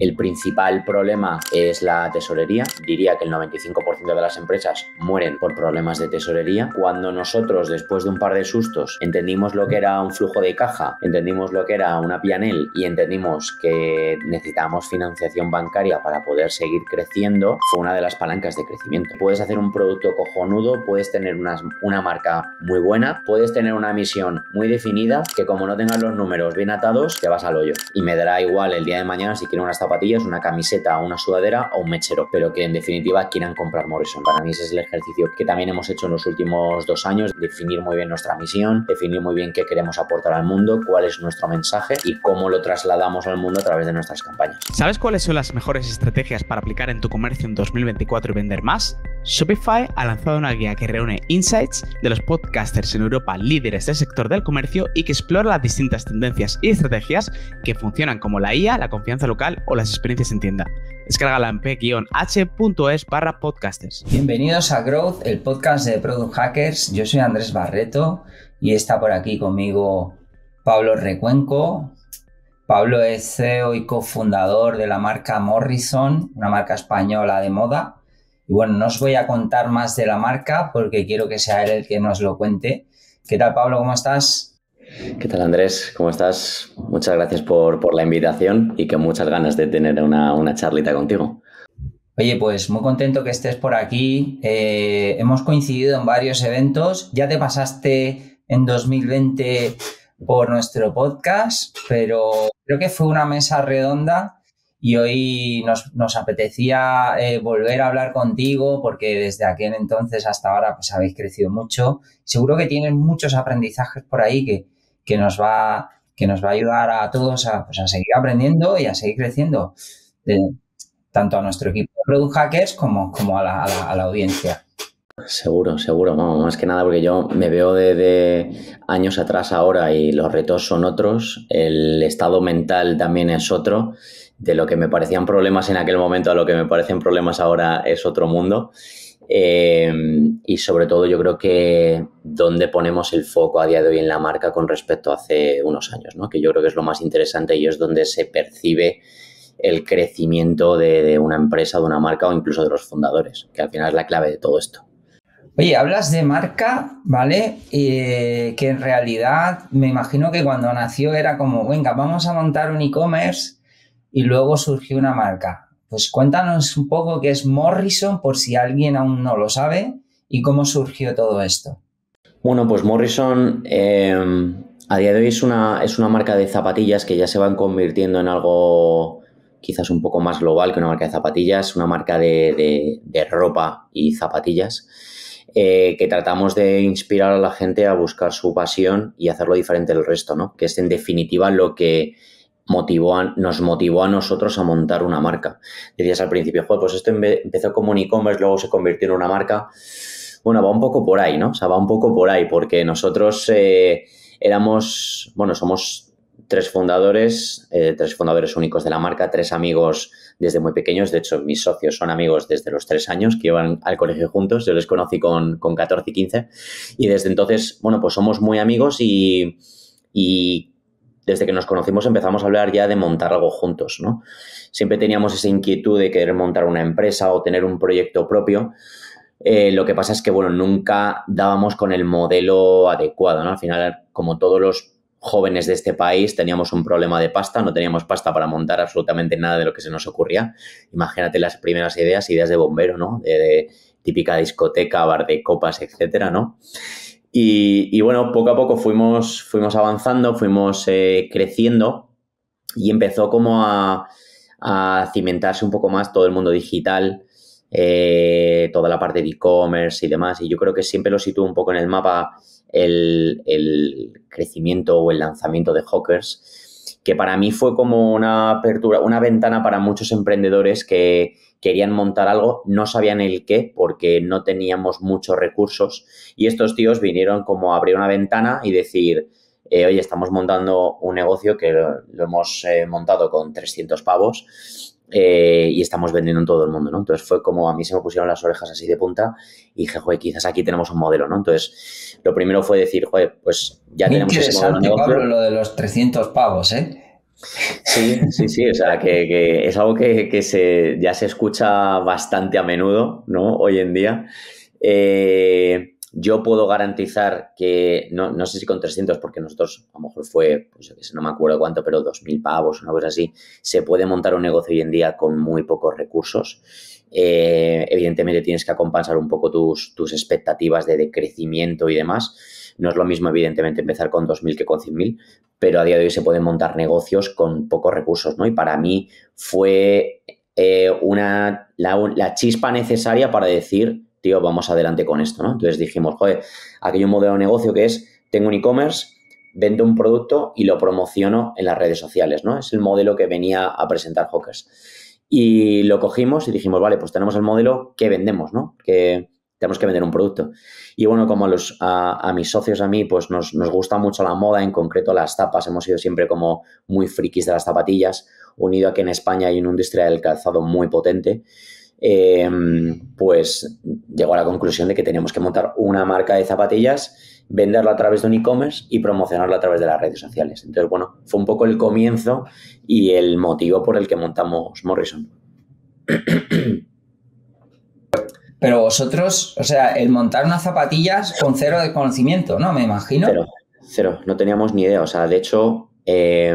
el principal problema es la tesorería. Diría que el 95% de las empresas mueren por problemas de tesorería. Cuando nosotros, después de un par de sustos, entendimos lo que era un flujo de caja, entendimos lo que era una pianel y entendimos que necesitábamos financiación bancaria para poder seguir creciendo, fue una de las palancas de crecimiento. Puedes hacer un producto cojonudo, puedes tener una, una marca muy buena, puedes tener una misión muy definida que como no tengas los números bien atados, te vas al hoyo. Y me dará igual el día de mañana si quieren unas zapatillas, una camiseta, una sudadera o un mechero, pero que en definitiva quieran comprar Morrison. Para mí ese es el ejercicio que también hemos hecho en los últimos dos años, definir muy bien nuestra misión, definir muy bien qué queremos aportar al mundo, cuál es nuestro mensaje y cómo lo trasladamos al mundo a través de nuestras campañas. ¿Sabes cuáles son las mejores estrategias para aplicar en tu comercio en 2024 y vender más? Shopify ha lanzado una guía que reúne insights de los podcasters en Europa líderes del sector del comercio y que explora las distintas tendencias y estrategias que funcionan como la IA, la confianza local o las experiencias en tienda. Descárgala en p-h.es barra podcasters. Bienvenidos a Growth, el podcast de Product Hackers. Yo soy Andrés Barreto y está por aquí conmigo Pablo Recuenco. Pablo es CEO y cofundador de la marca Morrison, una marca española de moda y bueno, no os voy a contar más de la marca porque quiero que sea él el que nos lo cuente. ¿Qué tal, Pablo? ¿Cómo estás? ¿Qué tal, Andrés? ¿Cómo estás? Muchas gracias por, la invitación y que muchas ganas de tener una, charlita contigo. Oye, pues muy contento que estés por aquí. Eh, hemos coincidido en varios eventos. Ya te pasaste en 2020 por nuestro podcast, pero creo que fue una mesa redonda y hoy nos, apetecía eh, volver a hablar contigo porque desde aquel entonces hasta ahora pues habéis crecido mucho. Seguro que tienes muchos aprendizajes por ahí que, que, nos, va, que nos va a ayudar a todos a, pues, seguir aprendiendo y a seguir creciendo, tanto a nuestro equipo de Product Hackers como, como a, la, audiencia. Seguro, seguro, más que nada porque yo me veo de, años atrás ahora y los retos son otros, el estado mental también es otro de lo que me parecían problemas en aquel momento a lo que me parecen problemas ahora es otro mundo. Eh, y sobre todo yo creo que dónde ponemos el foco a día de hoy en la marca con respecto a hace unos años, ¿no? que yo creo que es lo más interesante y es donde se percibe el crecimiento de, una empresa, de una marca o incluso de los fundadores, que al final es la clave de todo esto. Oye, hablas de marca, ¿vale? Eh, que en realidad me imagino que cuando nació era como, venga, vamos a montar un e-commerce y luego surgió una marca. Pues cuéntanos un poco qué es Morrison por si alguien aún no lo sabe y cómo surgió todo esto. Bueno, pues Morrison eh, a día de hoy es una, es una marca de zapatillas que ya se van convirtiendo en algo quizás un poco más global que una marca de zapatillas, una marca de, ropa y zapatillas. Eh, que tratamos de inspirar a la gente a buscar su pasión y hacerlo diferente del resto, ¿no? Que es en definitiva lo que motivó nos motivó a nosotros a montar una marca. Decías al principio, pues esto empezó como un e-commerce, luego se convirtió en una marca. Bueno, va un poco por ahí, ¿no? O sea, va un poco por ahí, porque nosotros eh, éramos, bueno, somos tres fundadores, eh, tres fundadores únicos de la marca, tres amigos desde muy pequeños. De hecho, mis socios son amigos desde los tres años, que iban al colegio juntos. Yo les conocí con, con 14 y 15. Y desde entonces, bueno, pues somos muy amigos y desde que nos conocimos empezamos a hablar ya de montar algo juntos, ¿no? Siempre teníamos esa inquietud de querer montar una empresa o tener un proyecto propio. Eh, lo que pasa es que, bueno, nunca dábamos con el modelo adecuado, ¿no? Al final, como todos los jóvenes de este país, teníamos un problema de pasta, no teníamos pasta para montar absolutamente nada de lo que se nos ocurría. Imagínate las primeras ideas, ideas de bombero, ¿no? De, de típica discoteca, bar de copas, etcétera, ¿no? Y, bueno, poco a poco fuimos, fuimos avanzando, fuimos eh, creciendo y empezó como a, cimentarse un poco más todo el mundo digital, eh, toda la parte de e-commerce y demás. Y yo creo que siempre lo sitúo un poco en el mapa el, el crecimiento o el lanzamiento de Hawkers, que para mí fue como una apertura, una ventana para muchos emprendedores que, querían montar algo, no sabían el qué porque no teníamos muchos recursos y estos tíos vinieron como a abrir una ventana y decir, eh, oye, estamos montando un negocio que lo, hemos eh, montado con 300 pavos eh, y estamos vendiendo en todo el mundo, ¿no? Entonces fue como a mí se me pusieron las orejas así de punta y dije, joder, quizás aquí tenemos un modelo, ¿no? Entonces, lo primero fue decir, joder, pues ya tenemos ese modelo de negocio. lo de los 300 pavos, ¿eh? Sí, sí, sí, o sea, que, es algo que, se, ya se escucha bastante a menudo, ¿no? Hoy en día. Eh, yo puedo garantizar que, no, no, sé si con 300, porque nosotros a lo mejor fue, pues no me acuerdo cuánto, pero 2.000 pavos, una cosa así, se puede montar un negocio hoy en día con muy pocos recursos. Eh, evidentemente tienes que acompasar un poco tus, tus expectativas de, de, crecimiento y demás. No es lo mismo, evidentemente, empezar con 2.000 que con 100.000, pero a día de hoy se pueden montar negocios con pocos recursos, ¿no? Y para mí fue eh, una, la, chispa necesaria para decir tío, vamos adelante con esto, ¿no? Entonces dijimos, joder, aquí hay un modelo de negocio que es, tengo un e-commerce, vendo un producto y lo promociono en las redes sociales, ¿no? Es el modelo que venía a presentar Hawkers. Y lo cogimos y dijimos, vale, pues tenemos el modelo, ¿qué vendemos, no? Que tenemos que vender un producto. Y bueno, como a, los, a, mis socios, a mí, pues nos, nos, gusta mucho la moda, en concreto las tapas, hemos sido siempre como muy frikis de las zapatillas, unido a que en España hay una industria del calzado muy potente. Em, pues llegó a la conclusión de que teníamos que montar una marca de zapatillas, venderla a través de un e-commerce y promocionarla a través de las redes sociales. Entonces, bueno, fue un poco el comienzo y el motivo por el que montamos Morrison. Pero vosotros, o sea, el montar unas zapatillas con cero de conocimiento, ¿no? Me imagino. Cero, cero, no teníamos ni idea. O sea, de hecho, eh,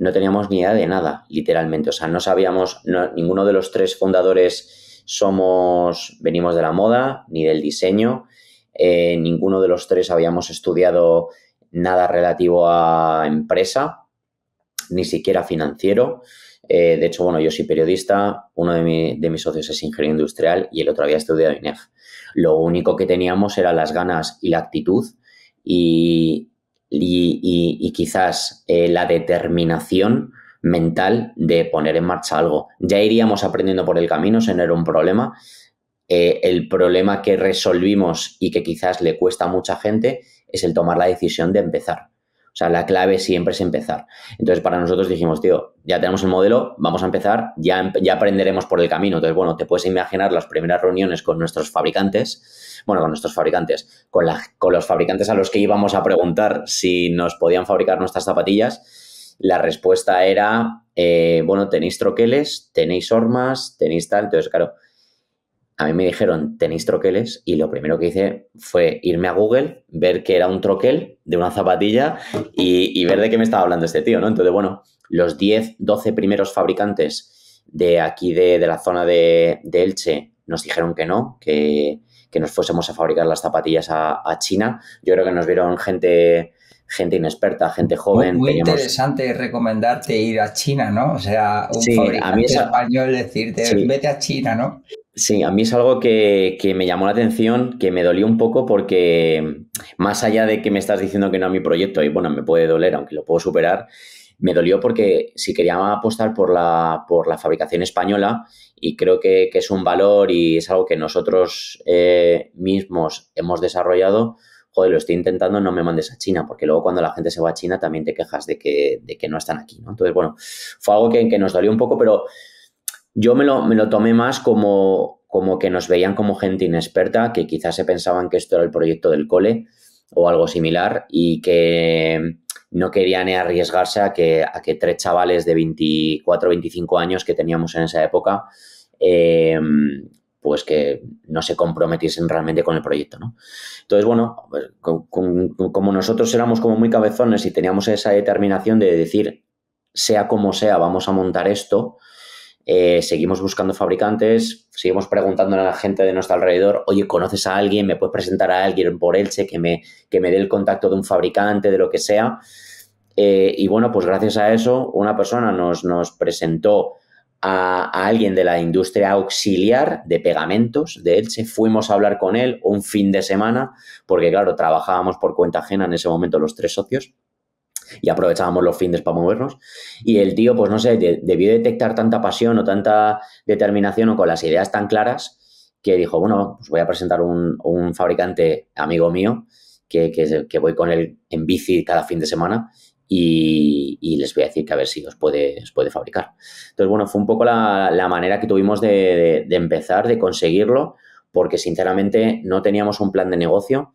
no teníamos ni idea de nada, literalmente. O sea, no sabíamos, ninguno de los tres fundadores somos, venimos de la moda ni del diseño. Eh, ninguno de los tres habíamos estudiado nada relativo a empresa, ni siquiera financiero. Eh, de hecho, bueno, yo soy periodista, uno de, mis socios es ingeniero industrial y el otro había estudiado INEF. Lo único que teníamos era las ganas y la actitud y, y, quizás eh, la determinación mental de poner en marcha algo. Ya iríamos aprendiendo por el camino, ese no era un problema. Eh, el problema que resolvimos y que quizás le cuesta a mucha gente es el tomar la decisión de empezar. O sea, la clave siempre es empezar. Entonces, para nosotros dijimos, tío, ya tenemos el modelo, vamos a empezar, ya, ya aprenderemos por el camino. Entonces, bueno, te puedes imaginar las primeras reuniones con nuestros fabricantes bueno, con nuestros fabricantes, con, con los fabricantes a los que íbamos a preguntar si nos podían fabricar nuestras zapatillas, la respuesta era, eh, bueno, tenéis troqueles, tenéis hormas, tenéis tal. Entonces, claro, a mí me dijeron, tenéis troqueles, y lo primero que hice fue irme a Google, ver que era un troquel de una zapatilla y, ver de qué me estaba hablando este tío, ¿no? Entonces, bueno, los 10, 12 primeros fabricantes de aquí de, la zona de, de, Elche nos dijeron que no, que, que nos fuésemos a fabricar las zapatillas a, China. Yo creo que nos vieron gente gente inexperta, gente joven. Muy, interesante recomendarte ir a China, ¿no? O sea, un fabricante español decirte, vete a China, ¿no? Sí, a mí es algo que, que, me llamó la atención, que me dolió un poco porque más allá de que me estás diciendo que no a mi proyecto, y bueno, me puede doler, aunque lo puedo superar, me dolió porque si quería apostar por la, por la fabricación española y creo que, es un valor y es algo que nosotros eh, mismos hemos desarrollado, joder, lo estoy intentando, no me mandes a China, porque luego cuando la gente se va a China también te quejas de que, de que no están aquí. Entonces, bueno, fue algo que, que nos dolió un poco, pero yo me lo, me lo tomé más como, como que nos veían como gente inexperta, que quizás se pensaban que esto era el proyecto del cole o algo similar y que no querían arriesgarse a que, a que tres chavales de 24 o 25 años que teníamos en esa época, em, pues que no se comprometiesen realmente con el proyecto, ¿no? Entonces, bueno, como nosotros éramos como muy cabezones y teníamos esa determinación de decir, sea como sea, vamos a montar esto, eh, seguimos buscando fabricantes, seguimos preguntándole a la gente de nuestro alrededor, oye, ¿conoces a alguien? ¿Me puedes presentar a alguien por Elche que me, que me dé el contacto de un fabricante, de lo que sea? Eh, y bueno, pues gracias a eso, una persona nos, nos presentó a, a, alguien de la industria auxiliar de pegamentos de Elche. Fuimos a hablar con él un fin de semana, porque claro, trabajábamos por cuenta ajena en ese momento los tres socios y aprovechábamos los fines para movernos. Y el tío, pues no sé, debió detectar tanta pasión o tanta determinación o con las ideas tan claras que dijo, bueno, pues voy a presentar un, un fabricante amigo mío que, que, voy con él en bici cada fin de semana y, les voy a decir que a ver si os puede, os puede fabricar. Entonces, bueno, fue un poco la, la manera que tuvimos de, de empezar, de conseguirlo, porque sinceramente no teníamos un plan de negocio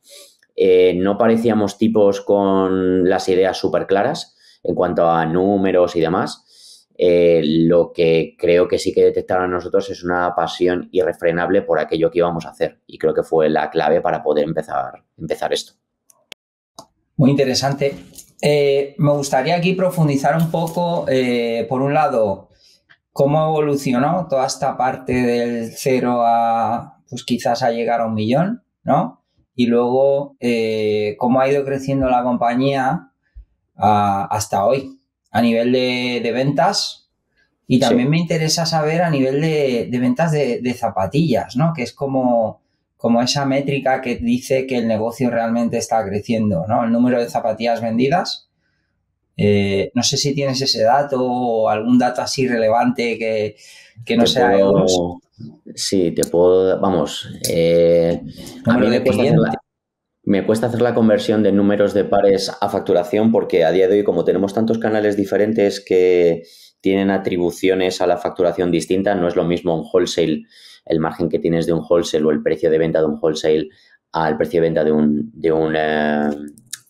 eh, no parecíamos tipos con las ideas súper claras. en cuanto a números y demás. Eh, lo que creo que sí que detectaron nosotros es una pasión irrefrenable por aquello que íbamos a hacer. Y creo que fue la clave para poder empezar, empezar esto. Muy interesante. Eh, me gustaría aquí profundizar un poco, por un lado, cómo evolucionó toda esta parte del cero a, pues quizás a llegar a un millón, ¿no? Y luego, eh, cómo ha ido creciendo la compañía hasta hoy, a nivel de, ventas. Y también me interesa saber a nivel de, ventas de, de, zapatillas, ¿no? Que es como, como esa métrica que dice que el negocio realmente está creciendo, ¿no? El número de zapatillas vendidas. Eh, no sé si tienes ese dato o algún dato así relevante que, no sea puedo, Sí, te puedo, vamos, eh, a mí me cuesta, hacer la, me cuesta hacer la conversión de números de pares a facturación porque a día de hoy, como tenemos tantos canales diferentes que tienen atribuciones a la facturación distintas, no es lo mismo un wholesale el margen que tienes de un wholesale o el precio de venta de un wholesale al precio de venta de un, de un, eh,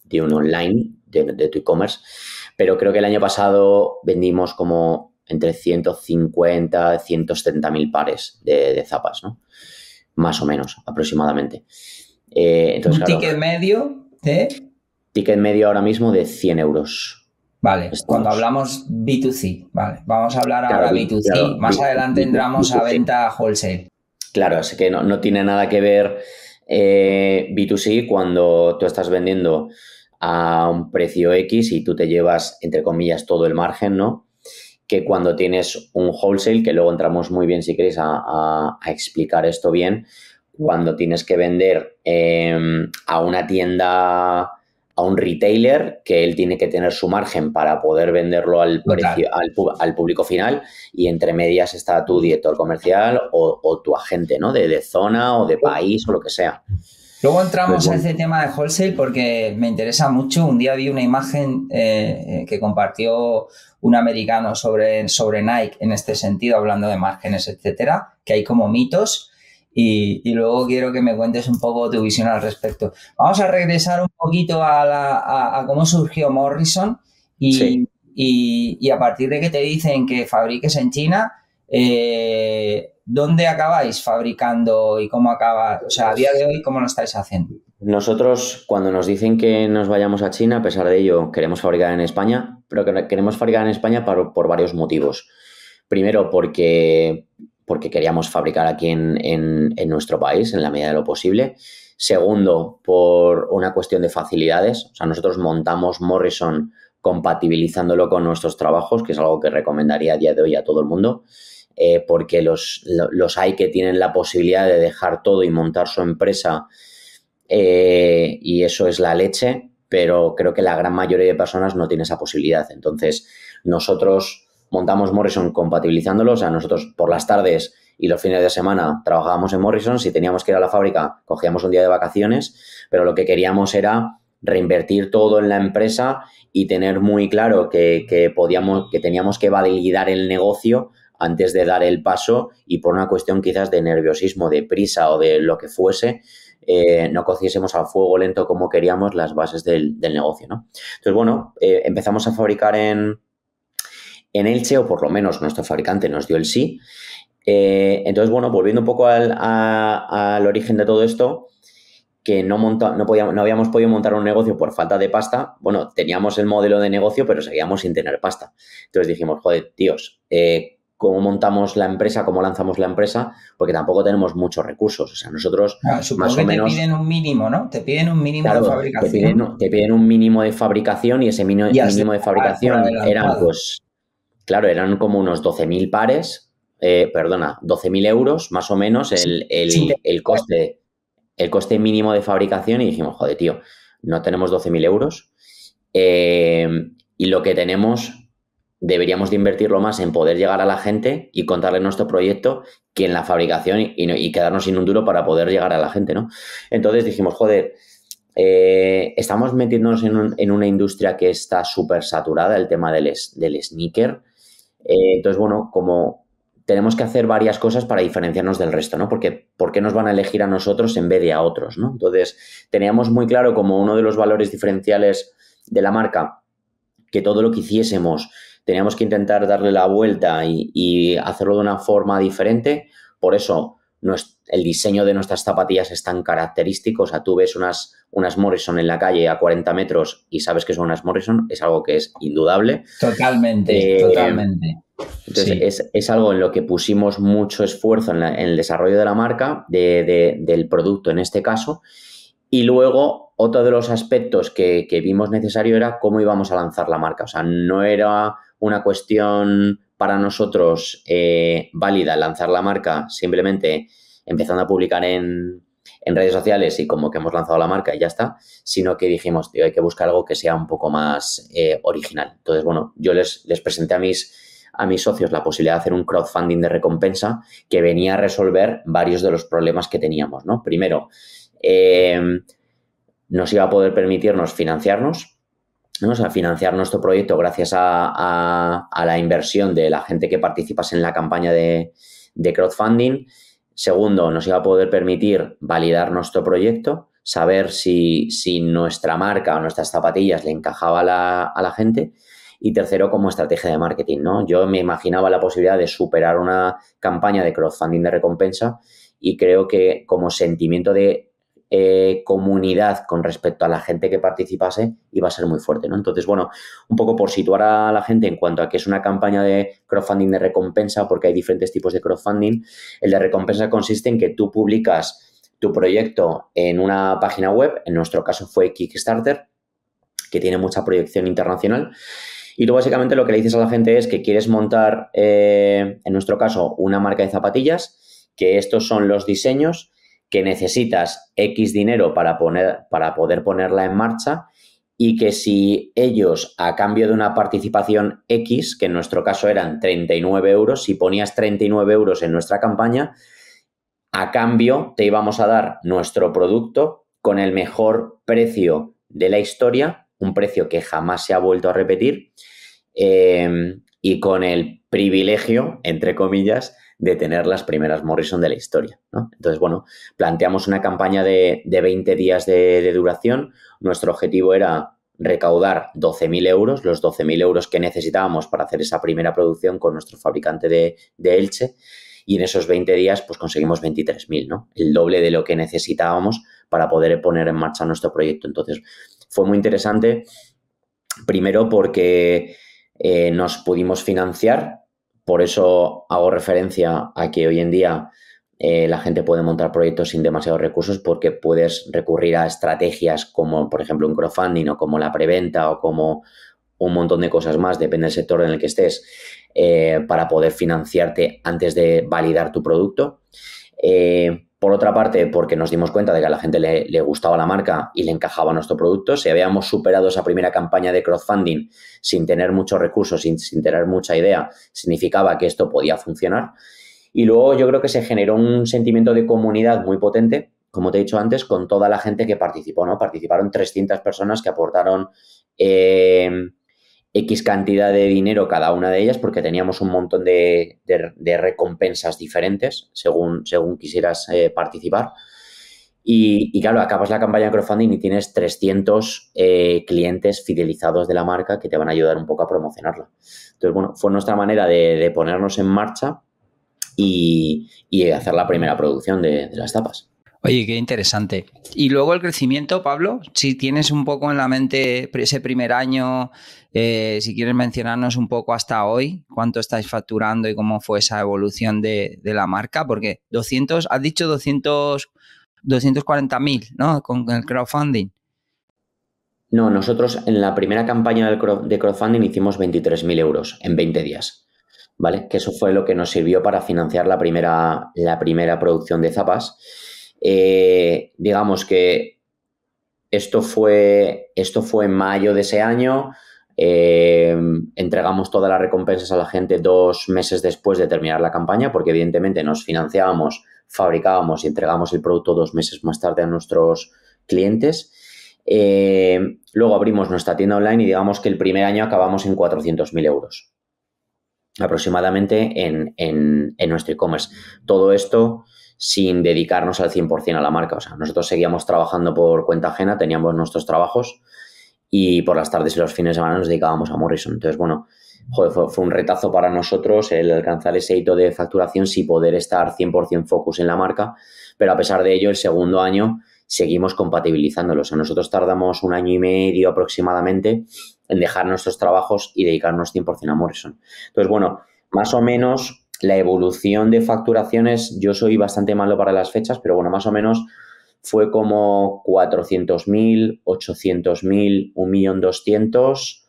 de un online, de, tu e-commerce. Pero creo que el año pasado vendimos como entre 150 y 170 mil pares de, zapas, ¿no? Más o menos, aproximadamente. Eh, entonces, ¿Un ticket medio de...? Ticket medio ahora mismo de 100 euros. Vale, cuando hablamos B2C, vale, vamos a hablar ahora B2C, más adelante entramos a venta wholesale. Claro, así que no, tiene nada que ver eh, B2C cuando tú estás vendiendo a un precio X y tú te llevas, entre comillas, todo el margen, ¿no? Que cuando tienes un wholesale, que luego entramos muy bien, si queréis, a, explicar esto bien, cuando tienes que vender em, a una tienda a un retailer que él tiene que tener su margen para poder venderlo al, precio, al, público final y entre medias está tu director comercial o, tu agente, ¿no? De, zona o de país o lo que sea. Luego entramos pues a ese tema de wholesale porque me interesa mucho. Un día vi una imagen eh, que compartió un americano sobre, sobre Nike en este sentido, hablando de márgenes, etcétera, que hay como mitos y, luego quiero que me cuentes un poco tu visión al respecto. Vamos a regresar un poquito a, cómo surgió Morrison y, y, a partir de que te dicen que fabriques en China, eh, ¿dónde acabáis fabricando y cómo acaba? O sea, a día de hoy, ¿cómo lo estáis haciendo? Nosotros, cuando nos dicen que nos vayamos a China, a pesar de ello, queremos fabricar en España, pero queremos fabricar en España por varios motivos. Primero, porque porque queríamos fabricar aquí en, nuestro país en la medida de lo posible. Segundo, por una cuestión de facilidades. O sea, nosotros montamos Morrison compatibilizándolo con nuestros trabajos, que es algo que recomendaría a día de hoy a todo el mundo, eh, porque los, los, hay que tienen la posibilidad de dejar todo y montar su empresa eh, y eso es la leche, pero creo que la gran mayoría de personas no tiene esa posibilidad. Entonces, nosotros montamos Morrison compatibilizándolo, o sea, nosotros por las tardes y los fines de semana trabajábamos en Morrison, si teníamos que ir a la fábrica, cogíamos un día de vacaciones, pero lo que queríamos era reinvertir todo en la empresa y tener muy claro que, podíamos, que teníamos que validar el negocio antes de dar el paso y por una cuestión quizás de nerviosismo, de prisa o de lo que fuese, eh, no cociésemos a fuego lento como queríamos las bases del, negocio, ¿no? Entonces, bueno, eh, empezamos a fabricar en, en Elche, o por lo menos nuestro fabricante nos dio el sí. Eh, entonces, bueno, volviendo un poco al, origen de todo esto, que no, no, podíamos, no habíamos podido montar un negocio por falta de pasta, bueno, teníamos el modelo de negocio, pero seguíamos sin tener pasta. Entonces dijimos, joder, tíos, eh, ¿cómo montamos la empresa? ¿Cómo lanzamos la empresa? Porque tampoco tenemos muchos recursos. O sea, nosotros más o menos... te piden un mínimo, ¿no? Te piden un mínimo de fabricación. Te piden, un mínimo de fabricación y ese mínimo, mínimo de fabricación era pues Claro, eran como unos 12.000 pares, eh, perdona, 12.000 euros más o menos el, coste, el coste mínimo de fabricación y dijimos, joder, tío, no tenemos 12.000 euros eh, y lo que tenemos deberíamos de invertirlo más en poder llegar a la gente y contarle nuestro proyecto que en la fabricación y, quedarnos sin un duro para poder llegar a la gente, ¿no? Entonces dijimos, joder, eh, estamos metiéndonos en, una industria que está súper saturada, el tema del, del sneaker. Eh, entonces, bueno, como tenemos que hacer varias cosas para diferenciarnos del resto, ¿no? Porque ¿por qué nos van a elegir a nosotros en vez de a otros, ¿no? Entonces, teníamos muy claro como uno de los valores diferenciales de la marca que todo lo que hiciésemos teníamos que intentar darle la vuelta y, hacerlo de una forma diferente. Por eso el diseño de nuestras zapatillas es tan característico. O sea, tú ves unas, unas Morrison en la calle a 40 metros y sabes que son unas Morrison, es algo que es indudable. Totalmente, eh, totalmente. Entonces, es, algo en lo que pusimos mucho esfuerzo en, el desarrollo de la marca, del producto en este caso. Y luego, otro de los aspectos que, que, vimos necesario era cómo íbamos a lanzar la marca. O sea, no era una cuestión para nosotros eh, válida lanzar la marca simplemente empezando a publicar en, redes sociales y como que hemos lanzado la marca y ya está, sino que dijimos, tío, hay que buscar algo que sea un poco más eh, original. Entonces, bueno, yo les, les presenté a mis, a mis socios la posibilidad de hacer un crowdfunding de recompensa que venía a resolver varios de los problemas que teníamos, ¿no? Primero, eh, nos iba a poder permitirnos financiarnos, o sea, financiar nuestro proyecto gracias a, la inversión de la gente que participase en la campaña de, crowdfunding. Segundo, nos iba a poder permitir validar nuestro proyecto, saber si, nuestra marca o nuestras zapatillas le encajaba a la, gente. Y tercero, como estrategia de marketing, ¿no? Yo me imaginaba la posibilidad de superar una campaña de crowdfunding de recompensa y creo que como sentimiento de eh, comunidad con respecto a la gente que participase iba a ser muy fuerte, ¿no? Entonces, bueno, un poco por situar a la gente en cuanto a que es una campaña de crowdfunding de recompensa, porque hay diferentes tipos de crowdfunding. El de recompensa consiste en que tú publicas tu proyecto en una página web, en nuestro caso fue Kickstarter, que tiene mucha proyección internacional. Y tú básicamente lo que le dices a la gente es que quieres montar, eh, en nuestro caso, una marca de zapatillas, que estos son los diseños, que necesitas X dinero para, poner, para poder ponerla en marcha y que si ellos, a cambio de una participación X, que en nuestro caso eran 39 euros, si ponías 39 euros en nuestra campaña, a cambio te íbamos a dar nuestro producto con el mejor precio de la historia, un precio que jamás se ha vuelto a repetir, eh, y con el privilegio, entre comillas, de tener las primeras Morrison de la historia. Entonces, bueno, planteamos una campaña de, 20 días de, duración. Nuestro objetivo era recaudar 12.000 euros, los 12.000 euros que necesitábamos para hacer esa primera producción con nuestro fabricante de, Elche. Y en esos 20 días, pues conseguimos 23.000, ¿no? El doble de lo que necesitábamos para poder poner en marcha nuestro proyecto. Entonces, fue muy interesante, primero porque eh, nos pudimos financiar por eso hago referencia a que hoy en día eh, la gente puede montar proyectos sin demasiados recursos porque puedes recurrir a estrategias como, por ejemplo, un crowdfunding o como la preventa o como un montón de cosas más, depende del sector en el que estés, eh, para poder financiarte antes de validar tu producto. Eh, por otra parte, porque nos dimos cuenta de que a la gente le, gustaba la marca y le encajaba nuestro producto. Si habíamos superado esa primera campaña de crowdfunding sin tener muchos recursos, sin, tener mucha idea, significaba que esto podía funcionar. Y luego yo creo que se generó un sentimiento de comunidad muy potente, como te he dicho antes, con toda la gente que participó, ¿no? Participaron 300 personas que aportaron eh, X cantidad de dinero cada una de ellas porque teníamos un montón de, recompensas diferentes según, según quisieras eh, participar. Y, claro, acabas la campaña de crowdfunding y tienes 300 eh, clientes fidelizados de la marca que te van a ayudar un poco a promocionarla. Entonces, bueno, fue nuestra manera de, ponernos en marcha y, hacer la primera producción de las tapas. Oye, qué interesante. Y luego el crecimiento, Pablo, si tienes un poco en la mente ese primer año, eh, si quieres mencionarnos un poco hasta hoy, cuánto estáis facturando y cómo fue esa evolución de, la marca, porque 200, has dicho 200, 240 mil, ¿no? Con el crowdfunding. No, nosotros en la primera campaña de crowdfunding hicimos 23.000 euros en 20 días, ¿vale? Que eso fue lo que nos sirvió para financiar la primera, la primera producción de zapas eh, digamos que esto fue, esto fue en mayo de ese año. Eh, entregamos todas las recompensas a la gente dos meses después de terminar la campaña, porque evidentemente nos financiábamos, fabricábamos y entregamos el producto dos meses más tarde a nuestros clientes. Eh, luego abrimos nuestra tienda online y digamos que el primer año acabamos en 400.000 euros aproximadamente en, en nuestro e-commerce. Todo esto sin dedicarnos al 100% a la marca. O sea, nosotros seguíamos trabajando por cuenta ajena, teníamos nuestros trabajos y por las tardes y los fines de semana nos dedicábamos a Morrison. Entonces, bueno, joder, fue, un retazo para nosotros el alcanzar ese hito de facturación sin poder estar 100% focus en la marca, pero a pesar de ello, el segundo año seguimos compatibilizándolo. O sea, nosotros tardamos un año y medio aproximadamente en dejar nuestros trabajos y dedicarnos 100% a Morrison. Entonces, bueno, más o menos la evolución de facturaciones, yo soy bastante malo para las fechas, pero bueno, más o menos fue como 400.000, 800.000, 1.200.000.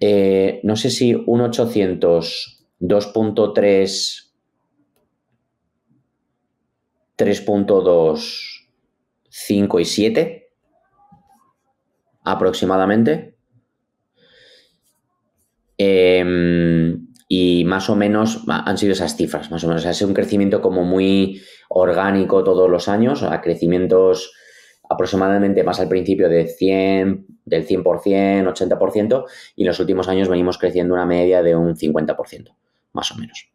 Eh, no sé si un 800, 2.3, 3.2, 5 y 7 aproximadamente. Em, y más o menos han sido esas cifras, más o menos. ha sido un crecimiento como muy orgánico todos los años, a crecimientos aproximadamente más al principio de 100, del 100%, 80%, y en los últimos años venimos creciendo una media de un 50%, más o menos.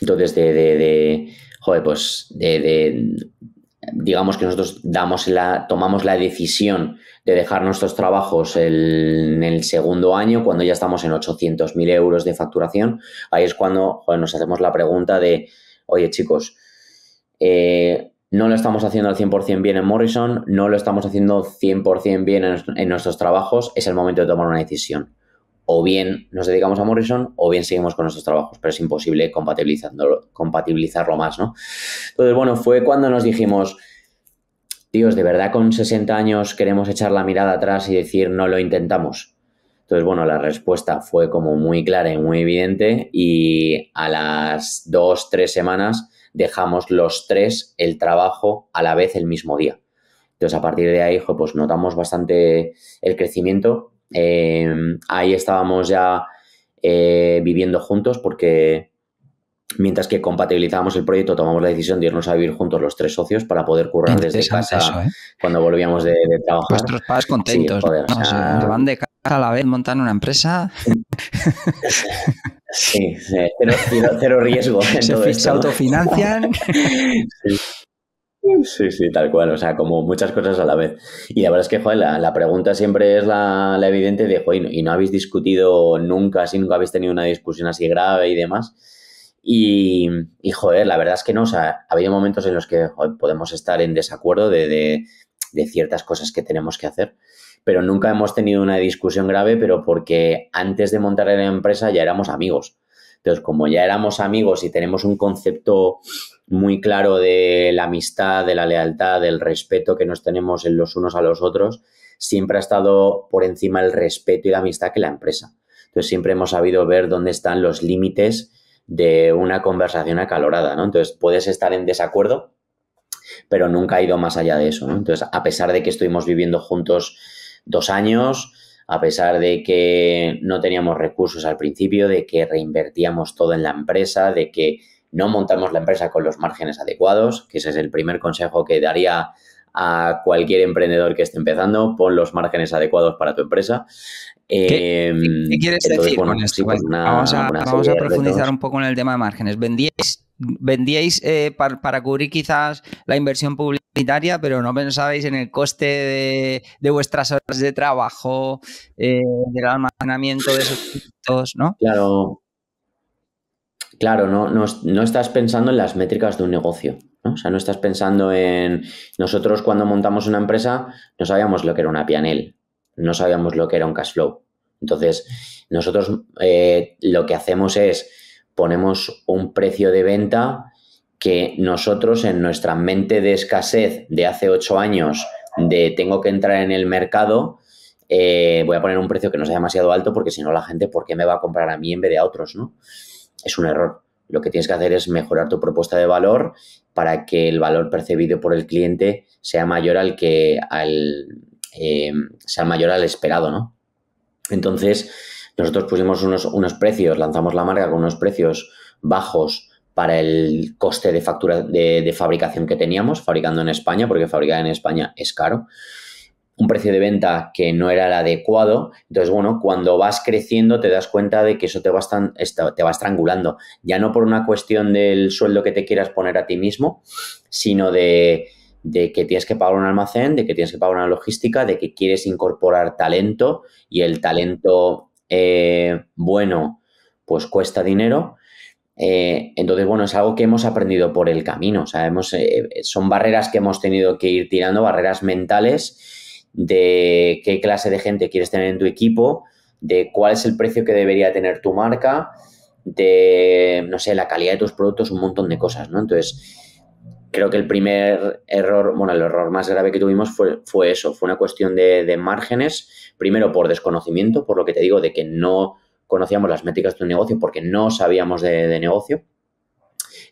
Entonces, de, de, joder, pues de, digamos que nosotros damos la, tomamos la decisión de dejar nuestros trabajos en el segundo año, cuando ya estamos en 800.000 euros de facturación, ahí es cuando nos hacemos la pregunta de, oye chicos, eh, no lo estamos haciendo al 100% bien en Morrison, no lo estamos haciendo 100% bien en, nuestros trabajos, es el momento de tomar una decisión. O bien nos dedicamos a Morrison o bien seguimos con nuestros trabajos, pero es imposible compatibilizarlo, compatibilizarlo más, ¿no? Entonces, bueno, fue cuando nos dijimos, tíos, ¿de verdad con 60 años queremos echar la mirada atrás y decir no lo intentamos? Entonces, bueno, la respuesta fue como muy clara y muy evidente y a las dos, tres semanas dejamos los tres el trabajo a la vez el mismo día. Entonces, a partir de ahí, pues notamos bastante el crecimiento. Eh, ahí estábamos ya eh, viviendo juntos porque Mientras que compatibilizábamos el proyecto, tomamos la decisión de irnos a vivir juntos los tres socios para poder currar desde casa ¿eh? cuando volvíamos de, trabajar. Vuestros padres contentos. se van de casa a la vez, montan una empresa. Sí, cero, riesgo. se autofinancian. Sí. Sí, tal cual, o sea, como muchas cosas a la vez. Y la verdad es que, joder, la, pregunta siempre es la, evidente de, joder, ¿y no habéis discutido nunca, si nunca habéis tenido una discusión así grave y demás? Y, joder, la verdad es que no, o sea, ha habido momentos en los que podemos estar en desacuerdo de, ciertas cosas que tenemos que hacer, pero nunca hemos tenido una discusión grave, pero porque antes de montar la empresa ya éramos amigos. Entonces, como ya éramos amigos y tenemos un concepto muy claro de la amistad, de la lealtad, del respeto que nos tenemos en los unos a los otros, siempre ha estado por encima el respeto y la amistad que la empresa. Entonces, siempre hemos sabido ver dónde están los límites de una conversación acalorada, ¿no? Entonces puedes estar en desacuerdo, pero nunca ha ido más allá de eso, ¿no? Entonces, a pesar de que estuvimos viviendo juntos dos años, a pesar de que no teníamos recursos al principio, de que reinvertíamos todo en la empresa, de que no montamos la empresa con los márgenes adecuados, que ese es el primer consejo que daría a cualquier emprendedor que esté empezando, pon los márgenes adecuados para tu empresa. ¿Qué, em, quieres decir con esto? Pues vamos a, profundizar un poco en el tema de márgenes. Vendíais, vendíais eh, para, cubrir quizás la inversión publicitaria, pero no pensabais en el coste de, vuestras horas de trabajo, eh, del almacenamiento de esos productos, ¿no? Claro. Claro, no, no, estás pensando en las métricas de un negocio. ¿no? O sea, no estás pensando en. Nosotros, cuando montamos una empresa, no sabíamos lo que era una pianel no sabíamos lo que era un cash flow. Entonces, nosotros eh, lo que hacemos es ponemos un precio de venta que nosotros en nuestra mente de escasez de hace ocho años, de tengo que entrar en el mercado, eh, voy a poner un precio que no sea demasiado alto porque si no la gente, ¿por qué me va a comprar a mí en vez de a otros? ¿no? Es un error. Lo que tienes que hacer es mejorar tu propuesta de valor para que el valor percibido por el cliente sea mayor al que al, eh, sea mayor al esperado, ¿no? Entonces, nosotros pusimos unos, unos, precios, lanzamos la marca con unos precios bajos para el coste de factura de, fabricación que teníamos, fabricando en España, porque fabricar en España es caro. Un precio de venta que no era el adecuado. Entonces, bueno, cuando vas creciendo te das cuenta de que eso te va, te va estrangulando. Ya no por una cuestión del sueldo que te quieras poner a ti mismo, sino de de que tienes que pagar un almacén, de que tienes que pagar una logística, de que quieres incorporar talento y el talento eh, bueno pues cuesta dinero. Eh, entonces, bueno, es algo que hemos aprendido por el camino. O sea, son barreras que hemos tenido que ir tirando, barreras mentales de qué clase de gente quieres tener en tu equipo, de cuál es el precio que debería tener tu marca, de, no sé, la calidad de tus productos, un montón de cosas, ¿no? Entonces, creo que el primer error, bueno, el error más grave que tuvimos fue, fue eso, fue una cuestión de, márgenes, primero por desconocimiento, por lo que te digo, de que no conocíamos las métricas de un negocio porque no sabíamos de, negocio.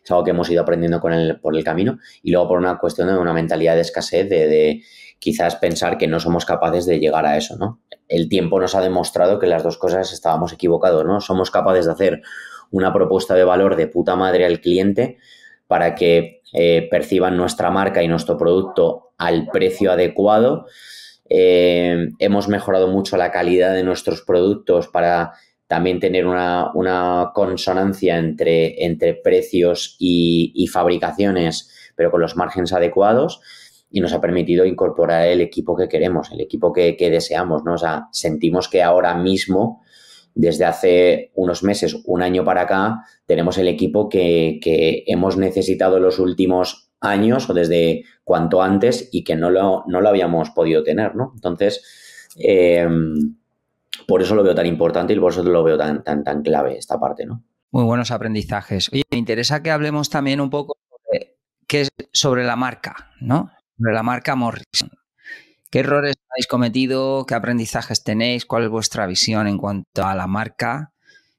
Es algo que hemos ido aprendiendo con el, por el camino. Y luego por una cuestión de una mentalidad de escasez, de, de quizás pensar que no somos capaces de llegar a eso, ¿no? El tiempo nos ha demostrado que las dos cosas estábamos equivocados, ¿no? Somos capaces de hacer una propuesta de valor de puta madre al cliente para que eh, perciban nuestra marca y nuestro producto al precio adecuado. Eh, hemos mejorado mucho la calidad de nuestros productos para también tener una, consonancia entre, entre precios y, fabricaciones, pero con los márgenes adecuados y nos ha permitido incorporar el equipo que queremos, el equipo que, que, deseamos, ¿no? O sea, sentimos que ahora mismo desde hace unos meses, un año para acá, tenemos el equipo que, hemos necesitado los últimos años o desde cuanto antes y que no lo, no lo habíamos podido tener, ¿no? Entonces, em, por eso lo veo tan importante y por eso lo veo tan, tan, tan clave esta parte, ¿no? Muy buenos aprendizajes. Oye, me interesa que hablemos también un poco sobre, qué sobre la marca, ¿no? Sobre la marca Morrison. ¿Qué errores habéis cometido? ¿Qué aprendizajes tenéis? ¿Cuál es vuestra visión en cuanto a la marca?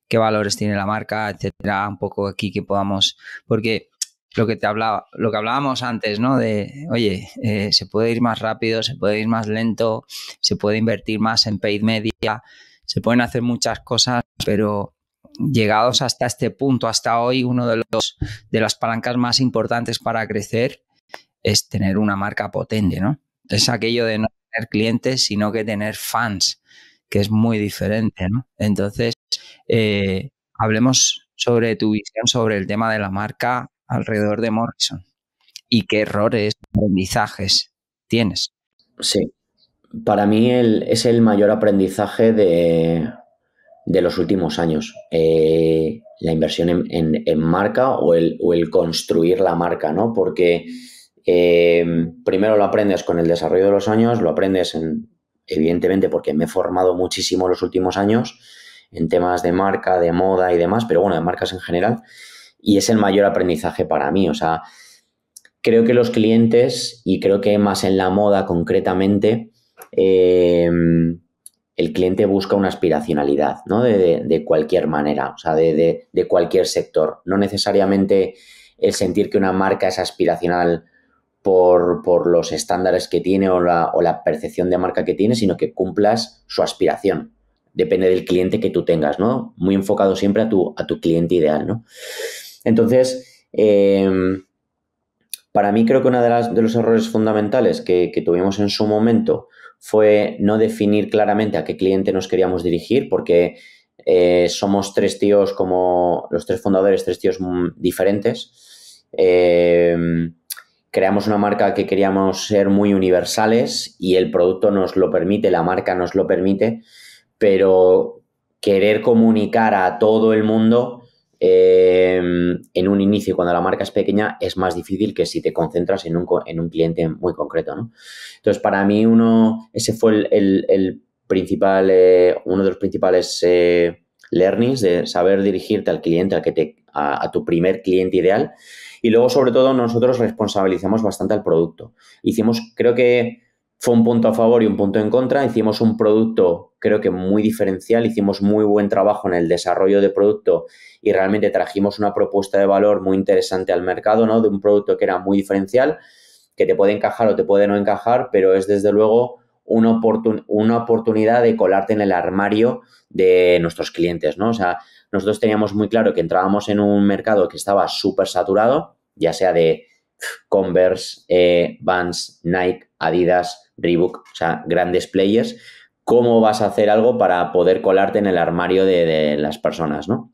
¿Qué valores tiene la marca? Etcétera. Un poco aquí que podamos. Porque lo que te hablaba, lo que hablábamos antes, ¿no? De oye, eh, se puede ir más rápido, se puede ir más lento, se puede invertir más en paid media, se pueden hacer muchas cosas, pero llegados hasta este punto, hasta hoy, uno de los de las palancas más importantes para crecer es tener una marca potente, ¿no? Es aquello de no tener clientes, sino que tener fans, que es muy diferente, ¿no? Entonces, eh, hablemos sobre tu visión sobre el tema de la marca alrededor de Morrison y qué errores, aprendizajes tienes. Sí, para mí es el mayor aprendizaje de, los últimos años. Eh, la inversión en, marca o el, o el, construir la marca, ¿no? Porque eh, primero lo aprendes con el desarrollo de los años, lo aprendes en, evidentemente porque me he formado muchísimo los últimos años en temas de marca, de moda y demás, pero bueno, de marcas en general, y es el mayor aprendizaje para mí. O sea, creo que los clientes, y creo que más en la moda concretamente, eh, el cliente busca una aspiracionalidad, ¿no? De, cualquier manera, o sea, de, cualquier sector. No necesariamente el sentir que una marca es aspiracional por, los estándares que tiene o la, o la, percepción de marca que tiene, sino que cumplas su aspiración. Depende del cliente que tú tengas, ¿no? Muy enfocado siempre a tu, cliente ideal, ¿no? Entonces, em, para mí creo que uno de, los errores fundamentales que, tuvimos en su momento fue no definir claramente a qué cliente nos queríamos dirigir, porque eh, somos tres tíos como los tres fundadores, tres tíos diferentes. Eh, creamos una marca que queríamos ser muy universales y el producto nos lo permite, la marca nos lo permite, pero querer comunicar a todo el mundo eh, en un inicio, cuando la marca es pequeña, es más difícil que si te concentras en un, en un cliente muy concreto. ¿no? Entonces, para mí, uno, ese fue el, principal, eh, uno de los principales eh, learnings de saber dirigirte al cliente, al que te, a tu primer cliente ideal y luego, sobre todo, nosotros responsabilizamos bastante al producto. Hicimos, creo que fue un punto a favor y un punto en contra. Hicimos un producto, creo que muy diferencial, hicimos muy buen trabajo en el desarrollo de producto y realmente trajimos una propuesta de valor muy interesante al mercado, ¿no? De un producto que era muy diferencial, que te puede encajar o te puede no encajar, pero es desde luego una, una oportunidad de colarte en el armario de nuestros clientes, ¿no? O sea, nosotros teníamos muy claro que entrábamos en un mercado que estaba súper saturado, ya sea de Converse, eh, Vans, Nike, Adidas, Reebok, o sea, grandes players. ¿Cómo vas a hacer algo para poder colarte en el armario de, las personas, no?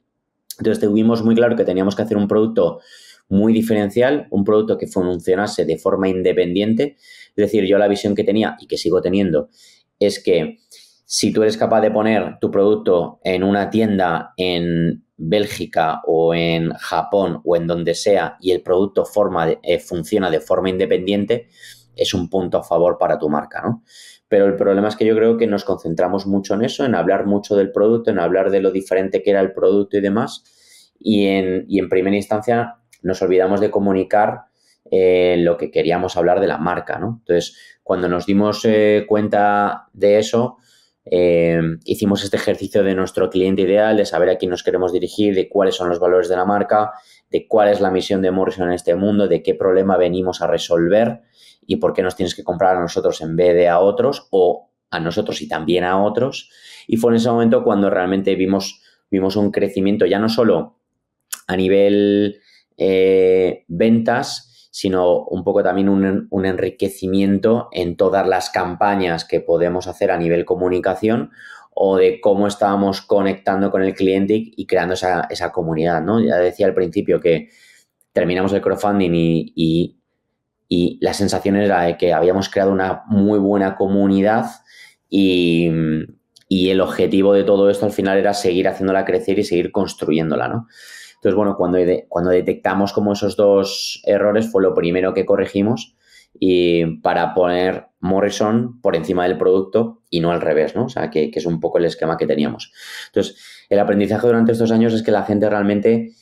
Entonces tuvimos muy claro que teníamos que hacer un producto muy diferencial, un producto que funcionase de forma independiente. Es decir, yo la visión que tenía y que sigo teniendo es que si tú eres capaz de poner tu producto en una tienda en Bélgica o en Japón o en donde sea y el producto forma, eh, funciona de forma independiente, es un punto a favor para tu marca, ¿no? Pero el problema es que yo creo que nos concentramos mucho en eso, en hablar mucho del producto, en hablar de lo diferente que era el producto y demás, y en, en primera instancia nos olvidamos de comunicar eh, lo que queríamos hablar de la marca, ¿no? Entonces, cuando nos dimos eh, cuenta de eso, eh, hicimos este ejercicio de nuestro cliente ideal, de saber a quién nos queremos dirigir, de cuáles son los valores de la marca, de cuál es la misión de Morrison en este mundo, de qué problema venimos a resolver y por qué nos tienes que comprar a nosotros en vez de a otros o a nosotros y también a otros. Y fue en ese momento cuando realmente vimos, vimos un crecimiento ya no solo a nivel eh, ventas, sino un poco también un, enriquecimiento en todas las campañas que podemos hacer a nivel comunicación o de cómo estábamos conectando con el cliente y, creando esa, comunidad, ¿no? Ya decía al principio que terminamos el crowdfunding y, y, la sensación era de que habíamos creado una muy buena comunidad y, y el objetivo de todo esto al final era seguir haciéndola crecer y seguir construyéndola, ¿no? Entonces, bueno, cuando, cuando detectamos como esos dos errores fue lo primero que corregimos y para poner Morrison por encima del producto y no al revés, ¿no? O sea, que, es un poco el esquema que teníamos. Entonces, el aprendizaje durante estos años es que la gente realmente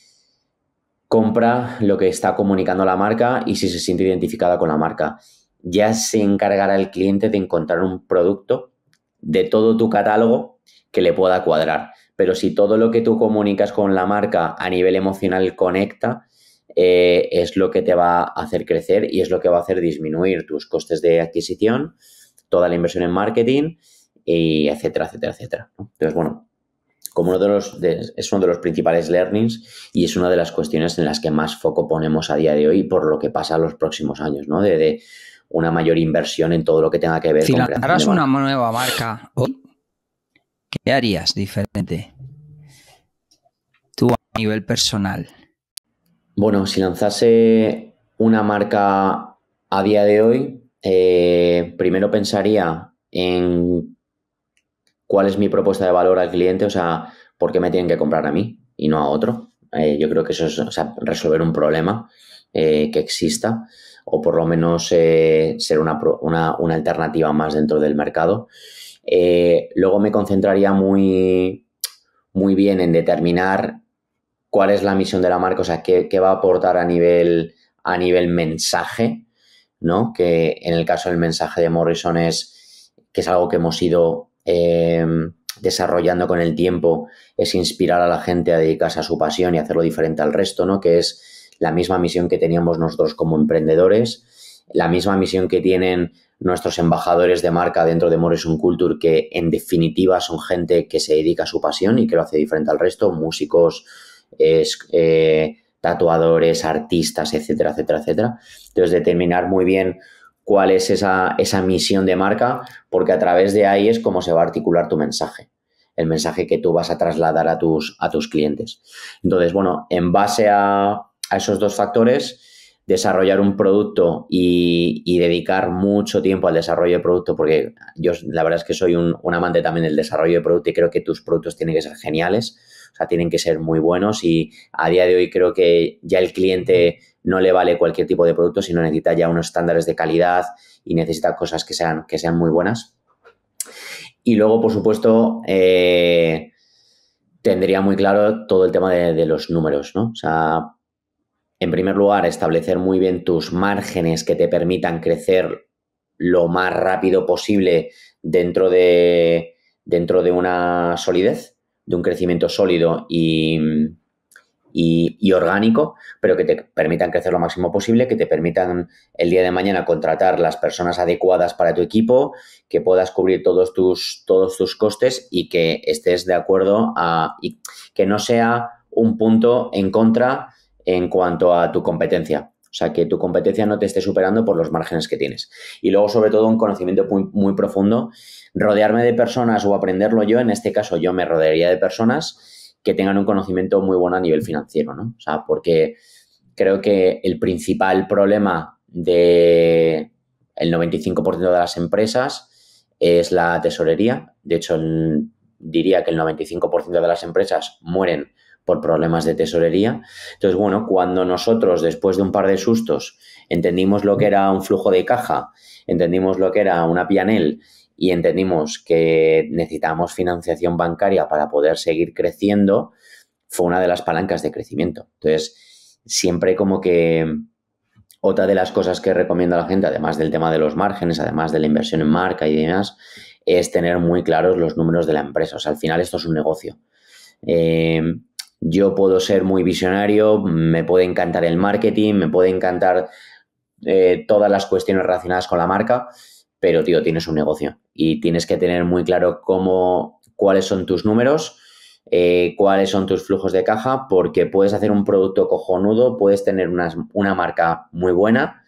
compra lo que está comunicando la marca y si se siente identificada con la marca. Ya se encargará el cliente de encontrar un producto de todo tu catálogo que le pueda cuadrar pero si todo lo que tú comunicas con la marca a nivel emocional conecta, eh, es lo que te va a hacer crecer y es lo que va a hacer disminuir tus costes de adquisición, toda la inversión en marketing, y etcétera, etcétera, etcétera. Entonces, bueno, como uno de los es uno de los principales learnings y es una de las cuestiones en las que más foco ponemos a día de hoy por lo que pasa en los próximos años, ¿no? De, una mayor inversión en todo lo que tenga que ver con creación. una nueva marca ¿Qué harías diferente? Tú a nivel personal. Bueno, si lanzase una marca a día de hoy, eh, primero pensaría en cuál es mi propuesta de valor al cliente, o sea, por qué me tienen que comprar a mí y no a otro. Eh, yo creo que eso es resolver un problema eh, que exista o por lo menos ser una, una, alternativa más dentro del mercado. Eh, luego me concentraría muy, muy bien en determinar cuál es la misión de la marca, o sea, qué, va a aportar a nivel, a nivel mensaje, ¿no? Que en el caso del mensaje de Morrison es que es algo que hemos ido eh, desarrollando con el tiempo, es inspirar a la gente a dedicarse a su pasión y hacerlo diferente al resto, ¿no? Que es la misma misión que teníamos nosotros como emprendedores, la misma misión que tienen nuestros embajadores de marca dentro de Morrison Culture, que en definitiva son gente que se dedica a su pasión y que lo hace diferente al resto, músicos, eh, tatuadores, artistas, etcétera, etcétera, etcétera. Entonces, determinar muy bien cuál es esa, esa misión de marca, porque a través de ahí es como se va a articular tu mensaje, el mensaje que tú vas a trasladar a tus, a tus clientes. Entonces, bueno, en base a, a esos dos factores, desarrollar un producto y, dedicar mucho tiempo al desarrollo de producto, porque yo la verdad es que soy un, amante también del desarrollo de producto y creo que tus productos tienen que ser geniales, o sea, tienen que ser muy buenos y a día de hoy creo que ya el cliente no le vale cualquier tipo de producto, sino necesita ya unos estándares de calidad y necesita cosas que sean, que sean muy buenas. Y luego, por supuesto, eh, tendría muy claro todo el tema de, de los números, ¿no? O sea, en primer lugar, establecer muy bien tus márgenes que te permitan crecer lo más rápido posible dentro de, dentro de una solidez, de un crecimiento sólido y, y, orgánico, pero que te permitan crecer lo máximo posible, que te permitan el día de mañana contratar las personas adecuadas para tu equipo, que puedas cubrir todos tus, todos tus costes y que estés de acuerdo a y que no sea un punto en contra en cuanto a tu competencia. O sea, que tu competencia no te esté superando por los márgenes que tienes. Y luego, sobre todo, un conocimiento muy, profundo. Rodearme de personas o aprenderlo yo, en este caso yo me rodearía de personas que tengan un conocimiento muy bueno a nivel financiero, ¿no? O sea, porque creo que el principal problema de el 95% de las empresas es la tesorería. De hecho, diría que el 95% de las empresas mueren por problemas de tesorería. Entonces, bueno, cuando nosotros, después de un par de sustos, entendimos lo que era un flujo de caja, entendimos lo que era una pianel y entendimos que necesitábamos financiación bancaria para poder seguir creciendo, fue una de las palancas de crecimiento. Entonces, siempre como que otra de las cosas que recomiendo a la gente, además del tema de los márgenes, además de la inversión en marca y demás, es tener muy claros los números de la empresa. O sea, al final esto es un negocio. Eh, yo puedo ser muy visionario, me puede encantar el marketing, me puede encantar eh, todas las cuestiones relacionadas con la marca, pero, tío, tienes un negocio y tienes que tener muy claro cómo, cuáles son tus números, eh, cuáles son tus flujos de caja, porque puedes hacer un producto cojonudo, puedes tener una, marca muy buena,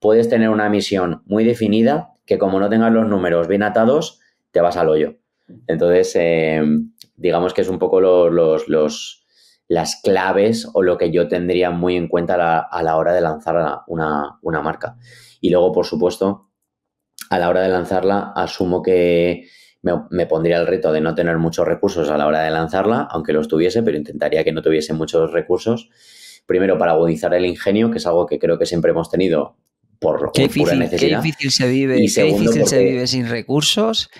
puedes tener una misión muy definida, que como no tengas los números bien atados, te vas al hoyo. Entonces, eh, digamos que es un poco los, las claves o lo que yo tendría muy en cuenta a la, hora de lanzar una, una, marca. Y luego, por supuesto, a la hora de lanzarla, asumo que me, pondría el reto de no tener muchos recursos a la hora de lanzarla, aunque los tuviese, pero intentaría que no tuviese muchos recursos. Primero, para agudizar el ingenio, que es algo que creo que siempre hemos tenido por, qué difícil, pura necesidad. Qué difícil se vive, qué difícil se vive sin recursos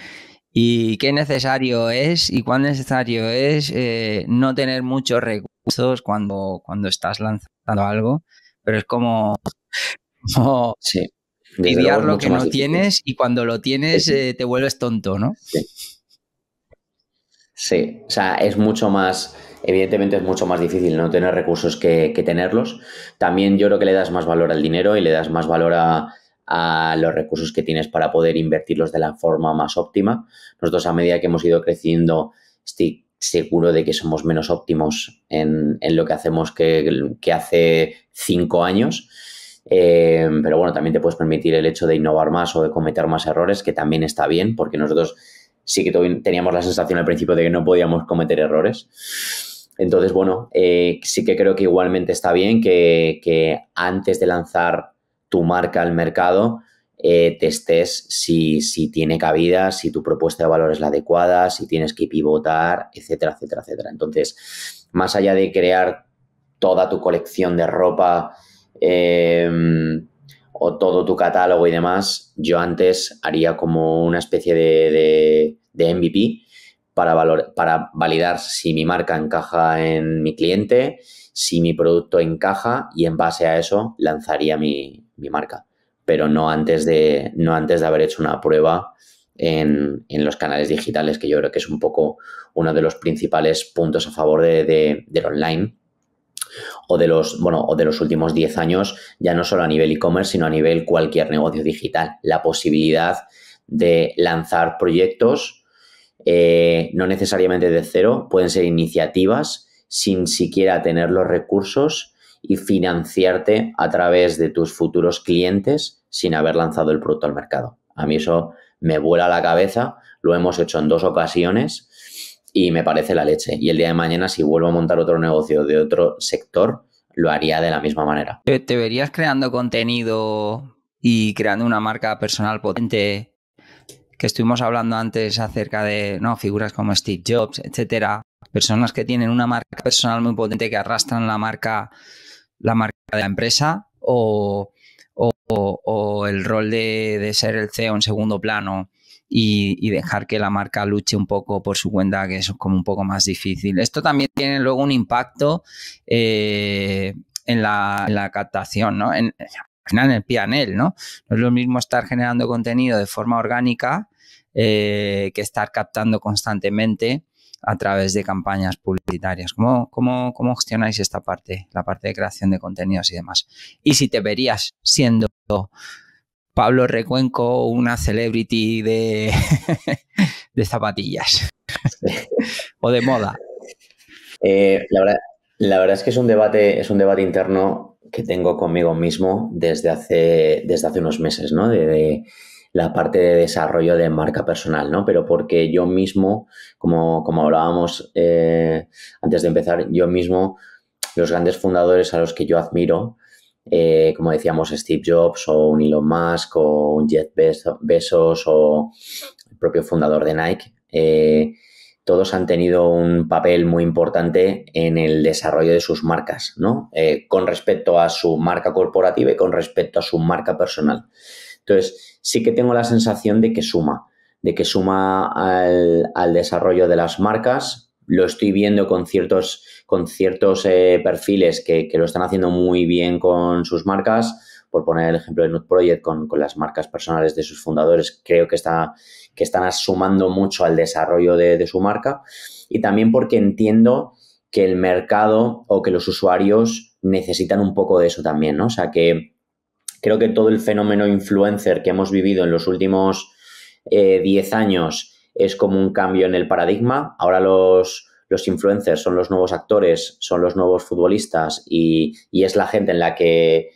y qué necesario es y cuán necesario es eh, no tener muchos recursos cuando, cuando estás lanzando algo, pero es como, sí, lidiar lo que no tienes y cuando lo tienes eh, te vuelves tonto, ¿no? Sí. sí, o sea, es mucho más, evidentemente es mucho más difícil no tener recursos que, que tenerlos. También yo creo que le das más valor al dinero y le das más valor a a los recursos que tienes para poder invertirlos de la forma más óptima. Nosotros a medida que hemos ido creciendo, estoy seguro de que somos menos óptimos en, lo que hacemos que, que hace cinco años. Eh, pero bueno, también te puedes permitir el hecho de innovar más o de cometer más errores, que también está bien, porque nosotros sí que teníamos la sensación al principio de que no podíamos cometer errores. Entonces, bueno, eh, sí que creo que igualmente está bien que, que antes de lanzar tu marca al mercado, eh, testes si, si, tiene cabida, si tu propuesta de valor es la adecuada, si tienes que pivotar, etcétera, etcétera, etcétera. Entonces, más allá de crear toda tu colección de ropa em, o todo tu catálogo y demás, yo antes haría como una especie de, de, MVP para, valor, para validar si mi marca encaja en mi cliente, si mi producto encaja y en base a eso lanzaría mi, mi marca, pero no antes de, no antes de haber hecho una prueba en, los canales digitales, que yo creo que es un poco uno de los principales puntos a favor de, del online o de los, bueno, o de los últimos 10 años, ya no solo a nivel e-commerce, sino a nivel cualquier negocio digital. La posibilidad de lanzar proyectos, eh, no necesariamente de cero, pueden ser iniciativas sin siquiera tener los recursos y financiarte a través de tus futuros clientes sin haber lanzado el producto al mercado. A mí eso me vuela la cabeza, lo hemos hecho en dos ocasiones y me parece la leche. Y el día de mañana, si vuelvo a montar otro negocio de otro sector, lo haría de la misma manera. ¿Te verías creando contenido y creando una marca personal potente? Que estuvimos hablando antes acerca de ¿no? figuras como Steve Jobs, etcétera. Personas que tienen una marca personal muy potente que arrastran la marca la marca de la empresa o, el rol de, ser el CEO en segundo plano y, dejar que la marca luche un poco por su cuenta, que eso es como un poco más difícil. Esto también tiene luego un impacto eh, en, la, captación, ¿no? En, en el PNL, ¿no? No es lo mismo estar generando contenido de forma orgánica eh, que estar captando constantemente a través de campañas publicitarias. ¿Cómo, cómo, cómo gestionáis esta parte, la parte de creación de contenidos y demás? Y si te verías siendo Pablo Recuenco una celebrity de, de zapatillas o de moda. Eh, la, verdad, la, verdad, es que es un debate, es un debate interno que tengo conmigo mismo desde hace, desde hace unos meses, ¿no? La parte de desarrollo de marca personal, ¿no? Pero porque yo mismo, como, como hablábamos eh, antes de empezar, yo mismo los grandes fundadores a los que yo admiro, eh, como decíamos Steve Jobs o un Elon Musk o un Jeff Bezos o el propio fundador de Nike, eh, todos han tenido un papel muy importante en el desarrollo de sus marcas, ¿no? Con respecto a su marca corporativa y con respecto a su marca personal. Entonces, sí que tengo la sensación de que suma, de que suma al, desarrollo de las marcas. Lo estoy viendo con ciertos, con ciertos eh, perfiles que, lo están haciendo muy bien con sus marcas. Por poner el ejemplo de Nut Project con, las marcas personales de sus fundadores, creo que, está, que están sumando mucho al desarrollo de, de su marca. Y también porque entiendo que el mercado o que los usuarios necesitan un poco de eso también, ¿no? O sea, que creo que todo el fenómeno influencer que hemos vivido en los últimos 10 eh, años es como un cambio en el paradigma. Ahora los, los influencers son los nuevos actores, son los nuevos futbolistas y, es la gente en la que,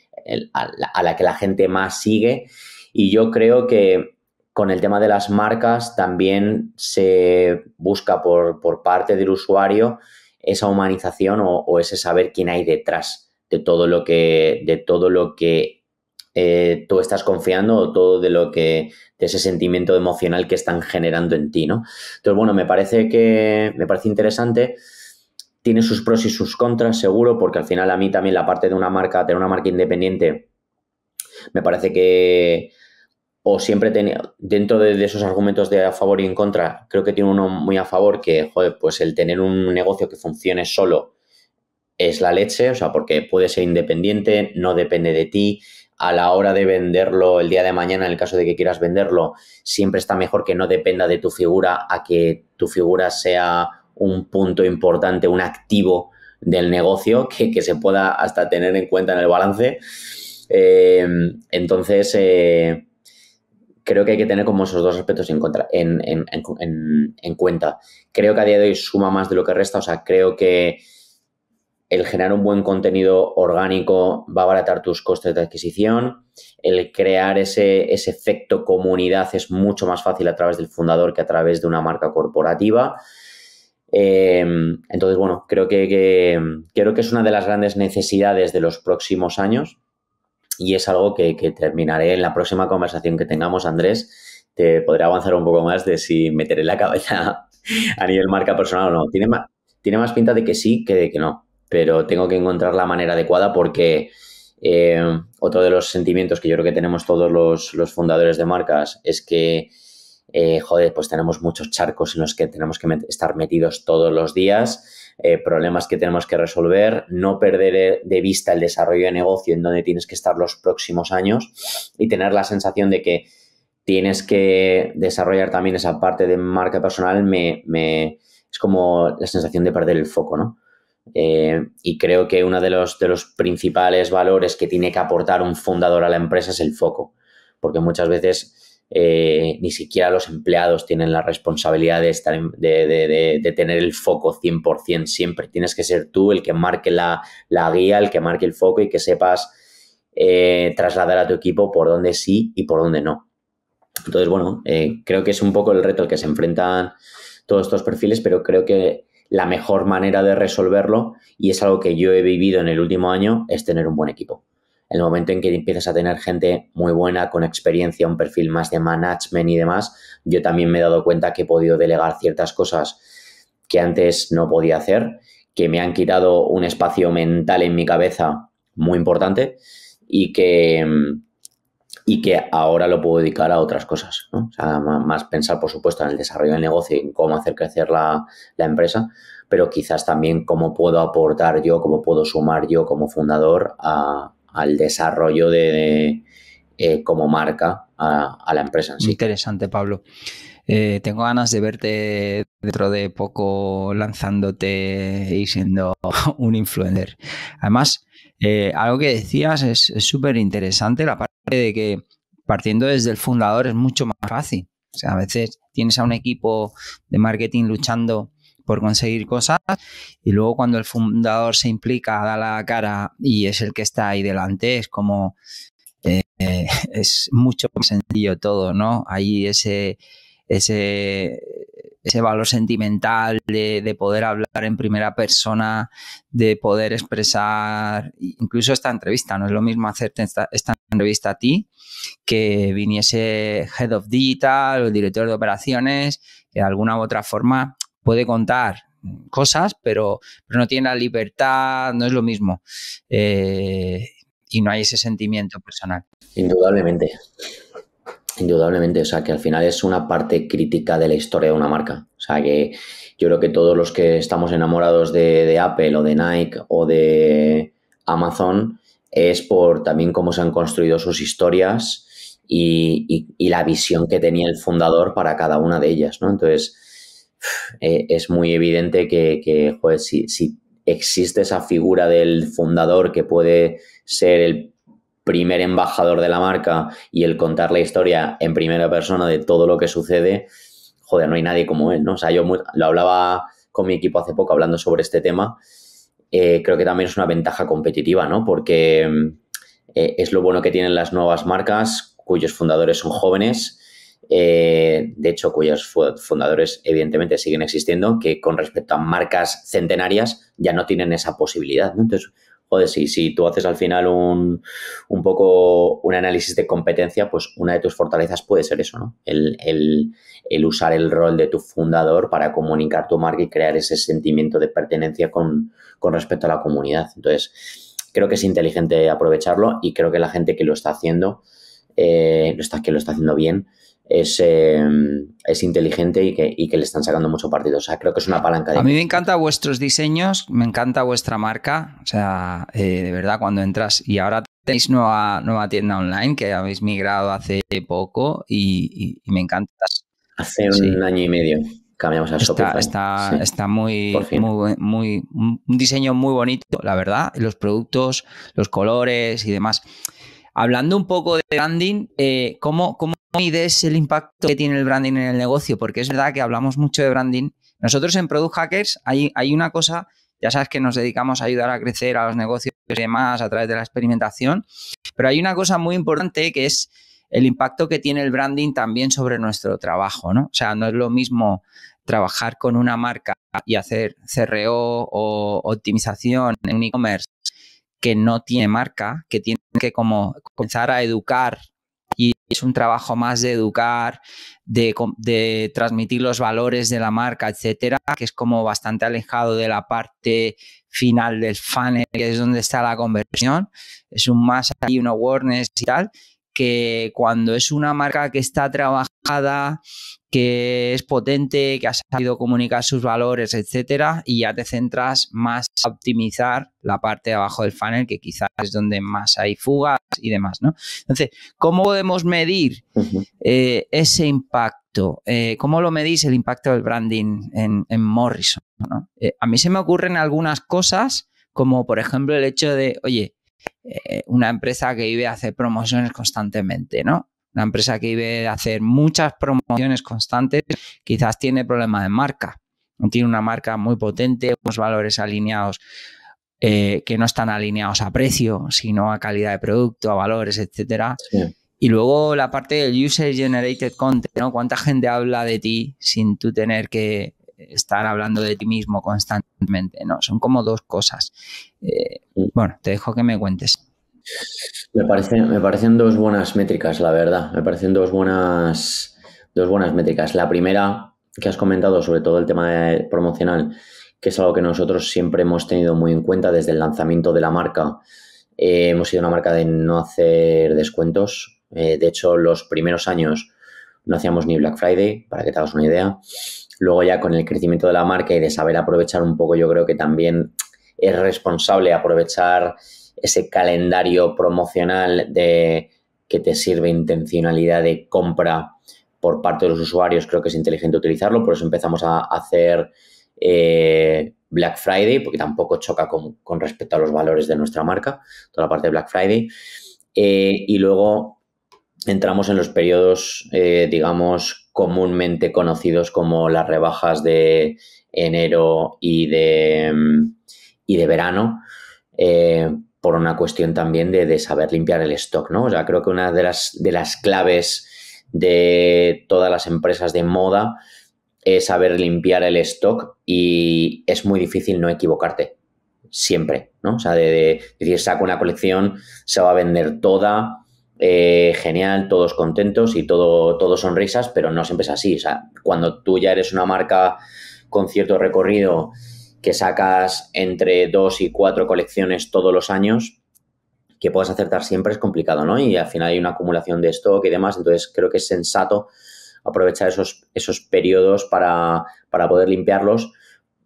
a la, que la gente más sigue. Y yo creo que con el tema de las marcas también se busca por, parte del usuario esa humanización o, o, ese saber quién hay detrás de todo lo que, de todo lo que eh, tú estás confiando todo de lo que, de ese sentimiento emocional que están generando en ti, ¿no? Entonces, bueno, me parece que, me parece interesante. Tiene sus pros y sus contras, seguro, porque al final a mí también la parte de una marca, tener una marca independiente, me parece que, o siempre tenía, dentro de, esos argumentos de a favor y en contra, creo que tiene uno muy a favor que, joder, pues el tener un negocio que funcione solo es la leche, o sea, porque puede ser independiente, no depende de ti, a la hora de venderlo el día de mañana, en el caso de que quieras venderlo, siempre está mejor que no dependa de tu figura a que tu figura sea un punto importante, un activo del negocio que, se pueda hasta tener en cuenta en el balance. Eh, entonces, eh, creo que hay que tener como esos dos aspectos en, contra, en, en, cuenta. Creo que a día de hoy suma más de lo que resta, o sea, creo que el generar un buen contenido orgánico va a abaratar tus costes de adquisición. El crear ese, efecto comunidad es mucho más fácil a través del fundador que a través de una marca corporativa. Eh, entonces, bueno, creo que, creo que es una de las grandes necesidades de los próximos años y es algo que, terminaré en la próxima conversación que tengamos, Andrés. Te podré avanzar un poco más de si meteré la cabeza a nivel marca personal o no. Tiene más pinta de que sí que de que no pero tengo que encontrar la manera adecuada porque eh, otro de los sentimientos que yo creo que tenemos todos los, fundadores de marcas es que, eh, joder, pues tenemos muchos charcos en los que tenemos que estar metidos todos los días, eh, problemas que tenemos que resolver, no perder de vista el desarrollo de negocio en donde tienes que estar los próximos años y tener la sensación de que tienes que desarrollar también esa parte de marca personal, me, es como la sensación de perder el foco, ¿no? Eh, y creo que uno de los, de los principales valores que tiene que aportar un fundador a la empresa es el foco, porque muchas veces eh, ni siquiera los empleados tienen la responsabilidad de, estar de, tener el foco 100% siempre. Tienes que ser tú el que marque la, guía, el que marque el foco y que sepas eh, trasladar a tu equipo por dónde sí y por dónde no. Entonces, bueno, creo que es un poco el reto al que se enfrentan todos estos perfiles, pero creo que la mejor manera de resolverlo, y es algo que yo he vivido en el último año, es tener un buen equipo. El momento en que empiezas a tener gente muy buena, con experiencia, un perfil más de management y demás, yo también me he dado cuenta que he podido delegar ciertas cosas que antes no podía hacer, que me han quitado un espacio mental en mi cabeza muy importante y que, y que ahora lo puedo dedicar a otras cosas. O sea, más pensar, por supuesto, en el desarrollo del negocio y en cómo hacer crecer la, empresa, pero quizás también cómo puedo aportar yo, cómo puedo sumar yo como fundador al desarrollo de, eh, como marca a, la empresa. Interesante, Pablo. Eh, tengo ganas de verte dentro de poco lanzándote y siendo un influencer. Además, eh, algo que decías es súper interesante, la parte de que partiendo desde el fundador es mucho más fácil. O sea, a veces tienes a un equipo de marketing luchando por conseguir cosas y luego cuando el fundador se implica, da la cara y es el que está ahí delante, es como eh, es mucho más sencillo todo, ¿no? Hay ese, ese ese valor sentimental de, poder hablar en primera persona, de poder expresar, incluso esta entrevista, no es lo mismo hacerte esta, entrevista a ti que viniese Head of Digital o director de operaciones, que de alguna u otra forma puede contar cosas, pero, pero no tiene la libertad, no es lo mismo. Eh, y no hay ese sentimiento personal. Indudablemente. Indudablemente, o sea, que al final es una parte crítica de la historia de una marca. O sea, que yo creo que todos los que estamos enamorados de, Apple o de Nike o de Amazon es por también cómo se han construido sus historias y, la visión que tenía el fundador para cada una de ellas, ¿no? Entonces, eh, es muy evidente que, que si, si existe esa figura del fundador que puede ser el primer embajador de la marca y el contar la historia en primera persona de todo lo que sucede, joder, no hay nadie como él, ¿no? O sea, yo lo hablaba con mi equipo hace poco hablando sobre este tema. Eh, creo que también es una ventaja competitiva, ¿no? Porque eh, es lo bueno que tienen las nuevas marcas cuyos fundadores son jóvenes, eh, de hecho, cuyos fundadores evidentemente siguen existiendo, que con respecto a marcas centenarias ya no tienen esa posibilidad. Entonces, joder, si, si tú haces al final un, un, poco un análisis de competencia, pues una de tus fortalezas puede ser eso, ¿no? El, el, usar el rol de tu fundador para comunicar tu marca y crear ese sentimiento de pertenencia con, con respecto a la comunidad. Entonces, creo que es inteligente aprovecharlo y creo que la gente que lo está haciendo, eh, está, que lo está haciendo bien, es, em, es inteligente y que, y que, le están sacando mucho partido. O sea, creo que es una palanca de... A mí me encantan vuestros diseños, me encanta vuestra marca. O sea, eh, de verdad, cuando entras y ahora tenéis nueva, nueva tienda online que habéis migrado hace poco y, me encanta. Hace un año y medio cambiamos a está, Está, está muy, muy, muy, un diseño muy bonito, la verdad. Los productos, los colores y demás. Hablando un poco de branding, eh, ¿cómo, ¿cómo mides el impacto que tiene el branding en el negocio? Porque es verdad que hablamos mucho de branding. Nosotros en Product Hackers hay, hay una cosa, ya sabes que nos dedicamos a ayudar a crecer a los negocios y demás a través de la experimentación, pero hay una cosa muy importante que es el impacto que tiene el branding también sobre nuestro trabajo, ¿no? O sea, no es lo mismo trabajar con una marca y hacer CRO o optimización en e-commerce que no tiene marca, que tiene que como comenzar a educar y es un trabajo más de educar, de, transmitir los valores de la marca, etcétera, que es como bastante alejado de la parte final del funnel, que es donde está la conversión. Es un más ahí, un awareness y tal, que cuando es una marca que está trabajada, que es potente, que ha sabido comunicar sus valores, etcétera, y ya te centras más a optimizar la parte de abajo del funnel, que quizás es donde más hay fugas y demás, ¿no? Entonces, ¿cómo podemos medir eh, ese impacto? Eh, ¿Cómo lo medís el impacto del branding en, Morrison? Eh, a mí se me ocurren algunas cosas, como por ejemplo el hecho de, oye, una empresa que vive a hacer promociones constantemente, ¿no? Una empresa que vive a hacer muchas promociones constantes, quizás tiene problemas de marca. No tiene una marca muy potente, unos valores alineados eh, que no están alineados a precio, sino a calidad de producto, a valores, etcétera. Y luego la parte del user generated content, ¿no? ¿Cuánta gente habla de ti sin tú tener que estar hablando de ti mismo constantemente? No, son como dos cosas. Eh, bueno, te dejo que me cuentes. Me, parece, me parecen dos buenas métricas, la verdad. Me parecen dos buenas, dos buenas métricas. La primera que has comentado sobre todo el tema promocional, que es algo que nosotros siempre hemos tenido muy en cuenta desde el lanzamiento de la marca. Eh, hemos sido una marca de no hacer descuentos. Eh, de hecho, los primeros años no hacíamos ni Black Friday, para que te hagas una idea. Luego ya con el crecimiento de la marca y de saber aprovechar un poco, yo creo que también es responsable aprovechar ese calendario promocional de que te sirve intencionalidad de compra por parte de los usuarios, creo que es inteligente utilizarlo, por eso empezamos a hacer eh, Black Friday, porque tampoco choca con, respecto a los valores de nuestra marca, toda la parte de Black Friday. Eh, y luego entramos en los periodos, eh, digamos, comúnmente conocidos como las rebajas de enero y de, y de verano, por una cuestión también de, saber limpiar el stock, ¿no? O creo que una de las, de las claves de todas las empresas de moda es saber limpiar el stock y es muy difícil no equivocarte. Siempre, ¿no? O sea, de, decir, saco una colección, se va a vender toda, eh, genial, todos contentos y todo, todo sonrisas, pero no siempre es así. O sea, cuando tú ya eres una marca con cierto recorrido que sacas entre dos y cuatro colecciones todos los años, que puedas acertar siempre es complicado, ¿no? Y al final hay una acumulación de stock y demás, entonces creo que es sensato aprovechar esos, esos periodos para, poder limpiarlos,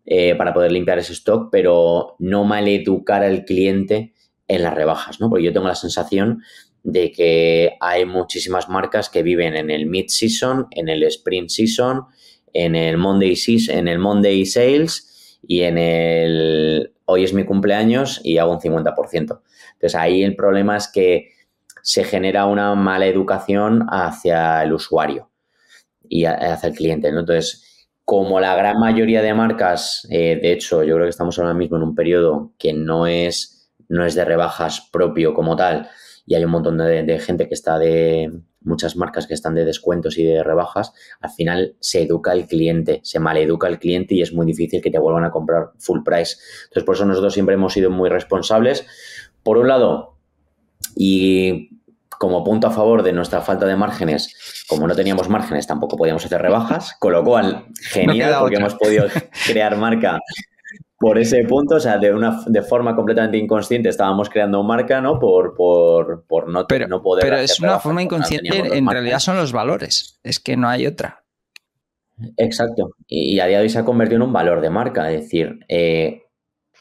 eh, para poder limpiar ese stock, pero no maleducar al cliente en las rebajas, ¿no? Porque yo tengo la sensación de que hay muchísimas marcas que viven en el mid-season, en el sprint season, en el Monday, en el Monday sales y en el hoy es mi cumpleaños y hago un 50%. Entonces ahí el problema es que se genera una mala educación hacia el usuario y hacia el cliente. Entonces, como la gran mayoría de marcas, eh, de hecho, yo creo que estamos ahora mismo en un periodo que no es, no es de rebajas propio como tal, y hay un montón de, gente que está de muchas marcas que están de descuentos y de rebajas, al final se educa el cliente, se maleduca el cliente y es muy difícil que te vuelvan a comprar full price. Entonces, por eso nosotros siempre hemos sido muy responsables. Por un lado, y como punto a favor de nuestra falta de márgenes, como no teníamos márgenes, tampoco podíamos hacer rebajas, con lo cual, genial, porque hemos podido crear marca por ese punto, o sea, de una de forma completamente inconsciente estábamos creando marca, ¿no? Por, por, por no, pero, no poder. Pero es una forma inconsciente, en realidad son los valores, es que no hay otra. Exacto. Y, a día de hoy se ha convertido en un valor de marca, es decir, eh,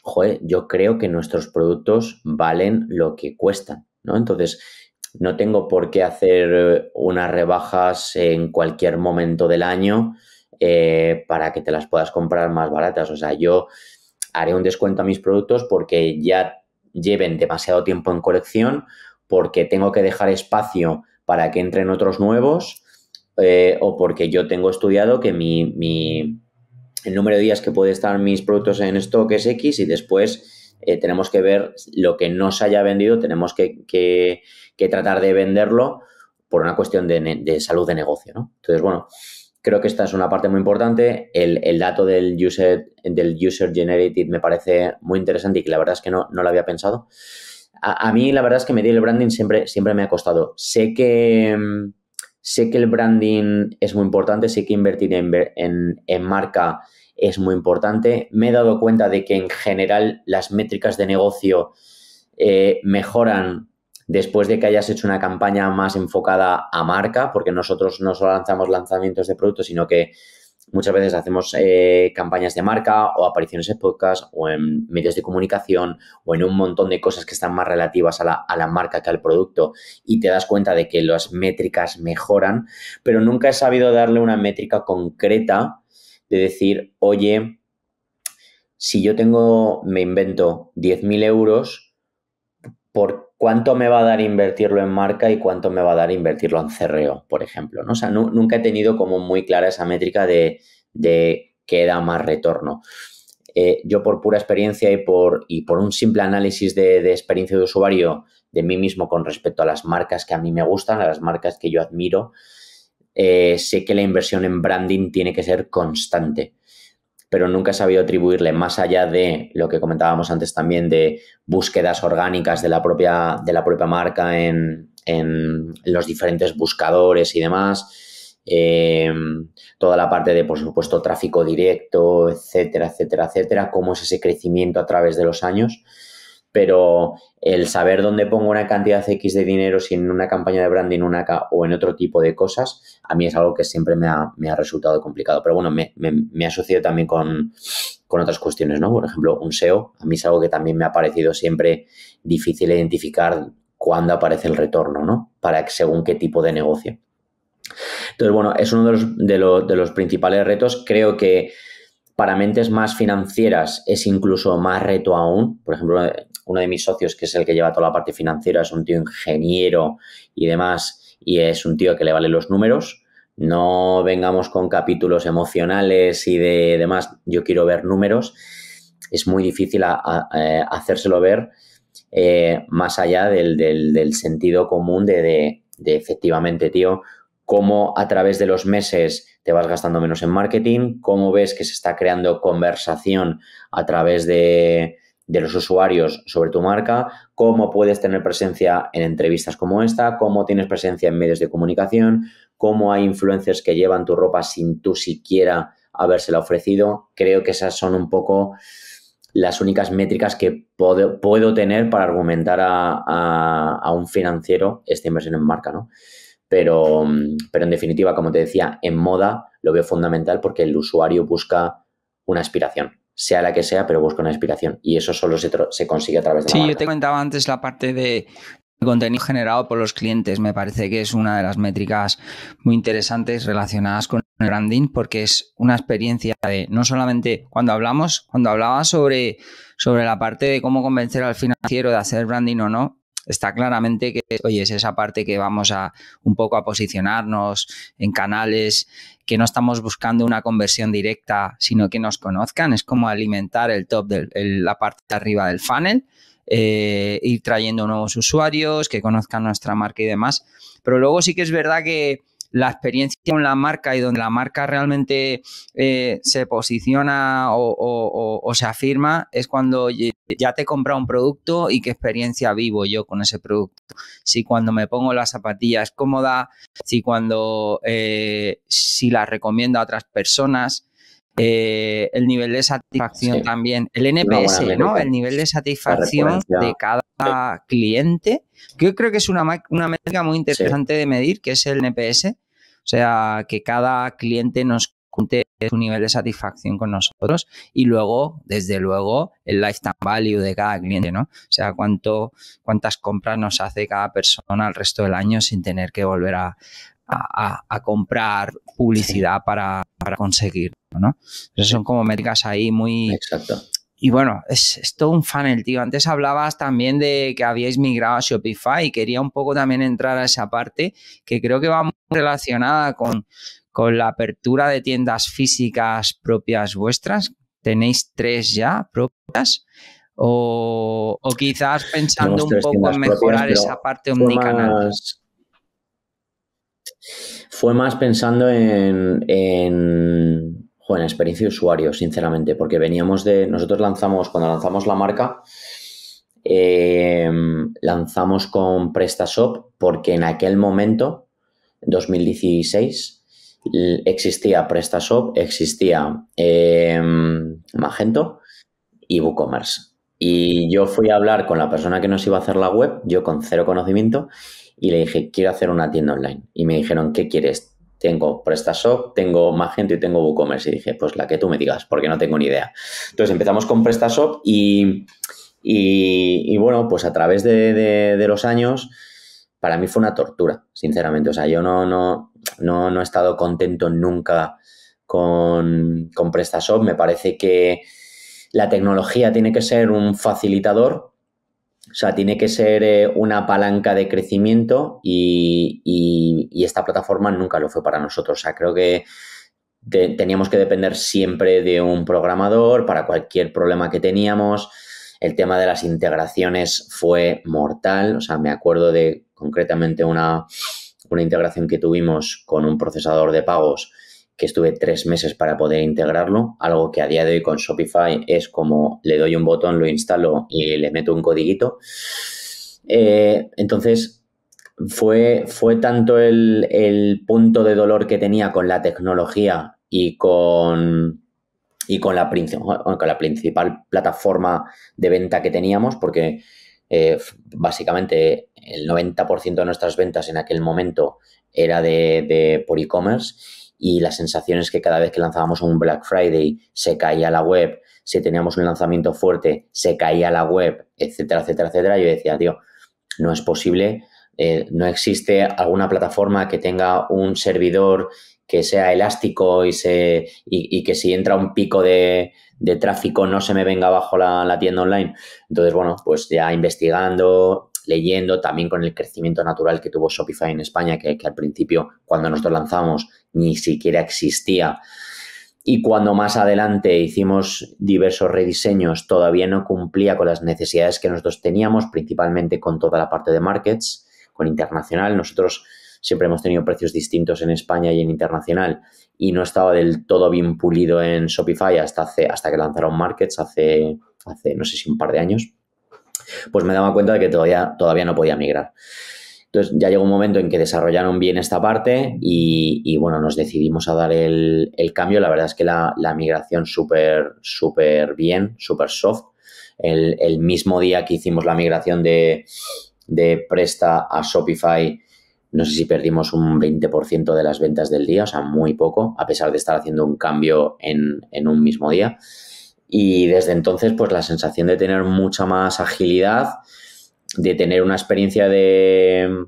joder, yo creo que nuestros productos valen lo que cuestan, ¿no? Entonces, no tengo por qué hacer unas rebajas en cualquier momento del año eh, para que te las puedas comprar más baratas. O sea, yo haré un descuento a mis productos porque ya lleven demasiado tiempo en colección, porque tengo que dejar espacio para que entren otros nuevos eh, o porque yo tengo estudiado que mi, el número de días que puede estar mis productos en stock es X y después eh, tenemos que ver lo que no se haya vendido, tenemos que, tratar de venderlo por una cuestión de, de salud de negocio, ¿no? Entonces, bueno, Creo que esta es una parte muy importante. El, dato del user, del user generated me parece muy interesante y que la verdad es que no, no lo había pensado. A, mí la verdad es que medir el branding siempre, siempre me ha costado. Sé que, sé que el branding es muy importante, sé que invertir en, en, marca es muy importante. Me he dado cuenta de que en general las métricas de negocio eh, mejoran después de que hayas hecho una campaña más enfocada a marca, porque nosotros no solo lanzamos lanzamientos de productos, sino que muchas veces hacemos eh, campañas de marca o apariciones en podcast o en medios de comunicación o en un montón de cosas que están más relativas a la, a la marca que al producto y te das cuenta de que las métricas mejoran, pero nunca he sabido darle una métrica concreta de decir, oye, si yo tengo, me invento 10.000 euros, ¿por cuánto me va a dar invertirlo en marca y cuánto me va a dar invertirlo en cerreo, por ejemplo. ¿no? O sea, nunca he tenido como muy clara esa métrica de, de qué da más retorno. Eh, yo por pura experiencia y por, y por un simple análisis de, experiencia de usuario de mí mismo con respecto a las marcas que a mí me gustan, a las marcas que yo admiro, eh, sé que la inversión en branding tiene que ser constante pero nunca he sabido atribuirle más allá de lo que comentábamos antes también de búsquedas orgánicas de la propia, de la propia marca en, los diferentes buscadores y demás. Em, toda la parte de, por supuesto, tráfico directo, etcétera, etcétera, etcétera, cómo es ese crecimiento a través de los años pero el saber dónde pongo una cantidad X de dinero, si en una campaña de branding o en otro tipo de cosas, a mí es algo que siempre me ha, resultado complicado. Pero bueno, me, me, ha sucedido también con, otras cuestiones, ¿no? Por ejemplo, un SEO, a mí es algo que también me ha parecido siempre difícil identificar cuándo aparece el retorno, ¿no? Para según qué tipo de negocio. Entonces, bueno, es uno de los, de los principales retos. Creo que para mentes más financieras es incluso más reto aún. Por ejemplo, uno de mis socios, que es el que lleva toda la parte financiera, es un tío ingeniero y demás, y es un tío que le vale los números. No vengamos con capítulos emocionales y de demás. Yo quiero ver números. Es muy difícil eh, hacérselo ver eh, más allá del, sentido común de, de efectivamente, tío, cómo a través de los meses te vas gastando menos en marketing, cómo ves que se está creando conversación a través de, de los usuarios sobre tu marca, cómo puedes tener presencia en entrevistas como esta, cómo tienes presencia en medios de comunicación, cómo hay influencers que llevan tu ropa sin tú siquiera habérsela ofrecido. Creo que esas son un poco las únicas métricas que puedo, puedo tener para argumentar a, a, un financiero esta inversión en marca, ¿no? Pero, pero en definitiva, como te decía, en moda lo veo fundamental porque el usuario busca una aspiración sea la que sea, pero busca una inspiración. Y eso solo se, se consigue a través de... Sí, yo te comentaba antes la parte de contenido generado por los clientes. Me parece que es una de las métricas muy interesantes relacionadas con el branding porque es una experiencia de no solamente cuando hablamos, cuando hablaba sobre, sobre la parte de cómo convencer al financiero de hacer branding o no, está claramente que, oye, es esa parte que vamos a un poco a posicionarnos en canales que no estamos buscando una conversión directa, sino que nos conozcan. Es como alimentar el top de la parte de arriba del funnel, eh, ir trayendo nuevos usuarios, que conozcan nuestra marca y demás. Pero luego sí que es verdad que la experiencia con la marca y donde la marca realmente eh, se posiciona o, se afirma es cuando ya te he comprado un producto y qué experiencia vivo yo con ese producto. Si cuando me pongo la zapatilla es cómoda, si cuando eh, si la recomiendo a otras personas. Eh, el nivel de satisfacción también, el NPS, ¿no? El nivel de satisfacción de cada cliente, que yo creo que es una, una métrica muy interesante de medir, que es el NPS, o sea, que cada cliente nos cuente su nivel de satisfacción con nosotros y luego, desde luego, el lifetime value de cada cliente, ¿no? O sea, cuánto, cuántas compras nos hace cada persona al resto del año sin tener que volver a, comprar publicidad para, para conseguirlo, ¿no? Son como métricas ahí muy... Exacto. Y bueno, es, es, todo un funnel, tío. Antes hablabas también de que habíais migrado a Shopify y quería un poco también entrar a esa parte que creo que va muy relacionada con, con la apertura de tiendas físicas propias vuestras. ¿Tenéis tres ya propias? O, o quizás pensando un poco en mejorar esa parte omnicanal. fue más pensando en, en Joder, experiencia de usuario, sinceramente, porque veníamos de. Nosotros lanzamos, cuando lanzamos la marca, em, lanzamos con PrestaShop porque en aquel momento, 2016, existía PrestaShop, existía em, Magento y WooCommerce. Y yo fui a hablar con la persona que nos iba a hacer la web, yo con cero conocimiento, y le dije, quiero hacer una tienda online. Y me dijeron, ¿qué quieres? Tengo PrestaShop, tengo Magento y tengo WooCommerce. Y dije, pues la que tú me digas, porque no tengo ni idea. Entonces empezamos con PrestaShop y, y, bueno, pues a través de, los años, para mí fue una tortura, sinceramente. O sea, yo no, no, no, no he estado contento nunca con, con PrestaShop. Me parece que la tecnología tiene que ser un facilitador, o sea, tiene que ser eh, una palanca de crecimiento y, esta plataforma nunca lo fue para nosotros. O sea, creo que teníamos que depender siempre de un programador para cualquier problema que teníamos. El tema de las integraciones fue mortal. O sea, me acuerdo de concretamente una, una integración que tuvimos con un procesador de pagos que estuve tres meses para poder integrarlo, algo que a día de hoy con Shopify es como le doy un botón, lo instalo y le meto un codiguito. Eh, entonces, fue, fue tanto el, punto de dolor que tenía con la tecnología y con, y con la, principal plataforma de venta que teníamos, porque eh, básicamente el 90% de nuestras ventas en aquel momento era de, de por e-commerce y la sensación es que cada vez que lanzábamos un Black Friday se caía la web, si teníamos un lanzamiento fuerte se caía la web, etcétera, etcétera, etcétera. Yo decía, tío, no es posible, eh, no existe alguna plataforma que tenga un servidor que sea elástico y, se, y, que si entra un pico de, tráfico no se me venga abajo la, la tienda online. Entonces, bueno, pues ya investigando, leyendo, también con el crecimiento natural que tuvo Shopify en España, que, al principio, cuando nosotros lanzamos, ni siquiera existía. Y cuando más adelante hicimos diversos rediseños, todavía no cumplía con las necesidades que nosotros teníamos, principalmente con toda la parte de markets, con internacional. Nosotros siempre hemos tenido precios distintos en España y en internacional y no estaba del todo bien pulido en Shopify hasta, hace, hasta que lanzaron Markets hace, hace, no sé si un par de años, pues me daba cuenta de que todavía, todavía no podía migrar. Entonces ya llegó un momento en que desarrollaron bien esta parte y, bueno, nos decidimos a dar el, cambio. La verdad es que la, migración súper, súper bien, súper soft. El, mismo día que hicimos la migración de, Presta a Shopify, no sé si perdimos un 20% de las ventas del día, o sea, muy poco, a pesar de estar haciendo un cambio en, en un mismo día. Y desde entonces, pues la sensación de tener mucha más agilidad, de tener una experiencia de,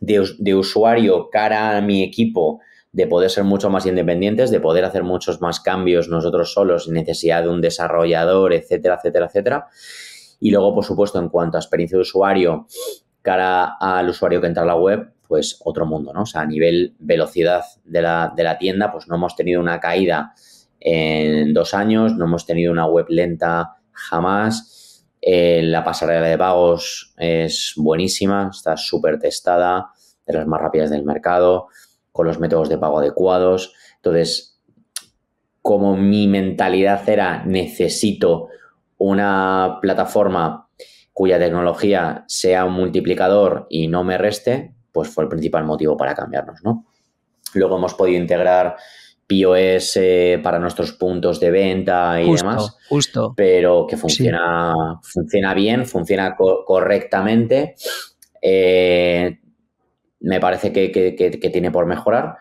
de, usuario cara a mi equipo, de poder ser mucho más independientes, de poder hacer muchos más cambios nosotros solos sin necesidad de un desarrollador, etcétera, etcétera, etcétera. Y luego, por supuesto, en cuanto a experiencia de usuario, cara al usuario que entra a la web, pues otro mundo, ¿no? O sea, a nivel velocidad de la, de la tienda, pues no hemos tenido una caída en dos años, no hemos tenido una web lenta jamás eh, la pasarela de pagos es buenísima, está súper testada, de las más rápidas del mercado, con los métodos de pago adecuados. Entonces, como mi mentalidad era necesito una plataforma cuya tecnología sea un multiplicador y no me reste, pues fue el principal motivo para cambiarnos, ¿no? Luego hemos podido integrar POS eh, para nuestros puntos de venta y demás. Justo. Pero que funciona, funciona bien, funciona correctamente. Eh, me parece que, tiene por mejorar,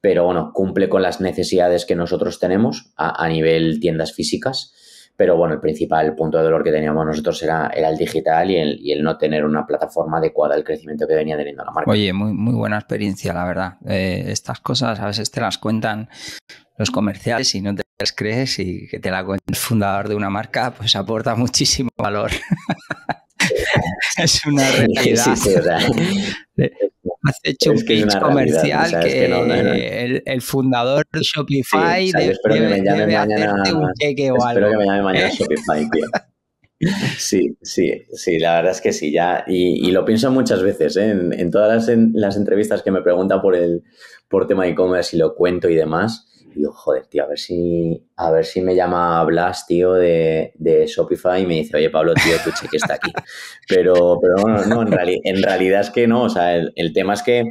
pero bueno, cumple con las necesidades que nosotros tenemos a nivel tiendas físicas pero bueno, el principal punto de dolor que teníamos nosotros era, el digital y el, no tener una plataforma adecuada al crecimiento que venía teniendo la marca. Oye, muy, muy buena experiencia, la verdad. Eh, estas cosas a veces te las cuentan los comerciales y no te las crees y que te la cuente el fundador de una marca, pues aporta muchísimo valor. es una realidad. Sí, sí, o sea, has hecho un pitch comercial que, El, fundador de Shopify debe, hacerte un cheque o algo. Espero que me llame mañana Shopify, tío. Sí, sí, sí, la verdad es que sí, ya, y, lo pienso muchas veces, ¿eh? en, todas las, las, entrevistas que me preguntan por el por tema de e-commerce y lo cuento y demás, digo, joder, tío, a ver si, a ver si me llama Blas, tío, de, de Shopify y me dice, oye, Pablo, tío, tu cheque está aquí. Pero, pero no, no, en, en realidad es que no, o sea, el, tema es que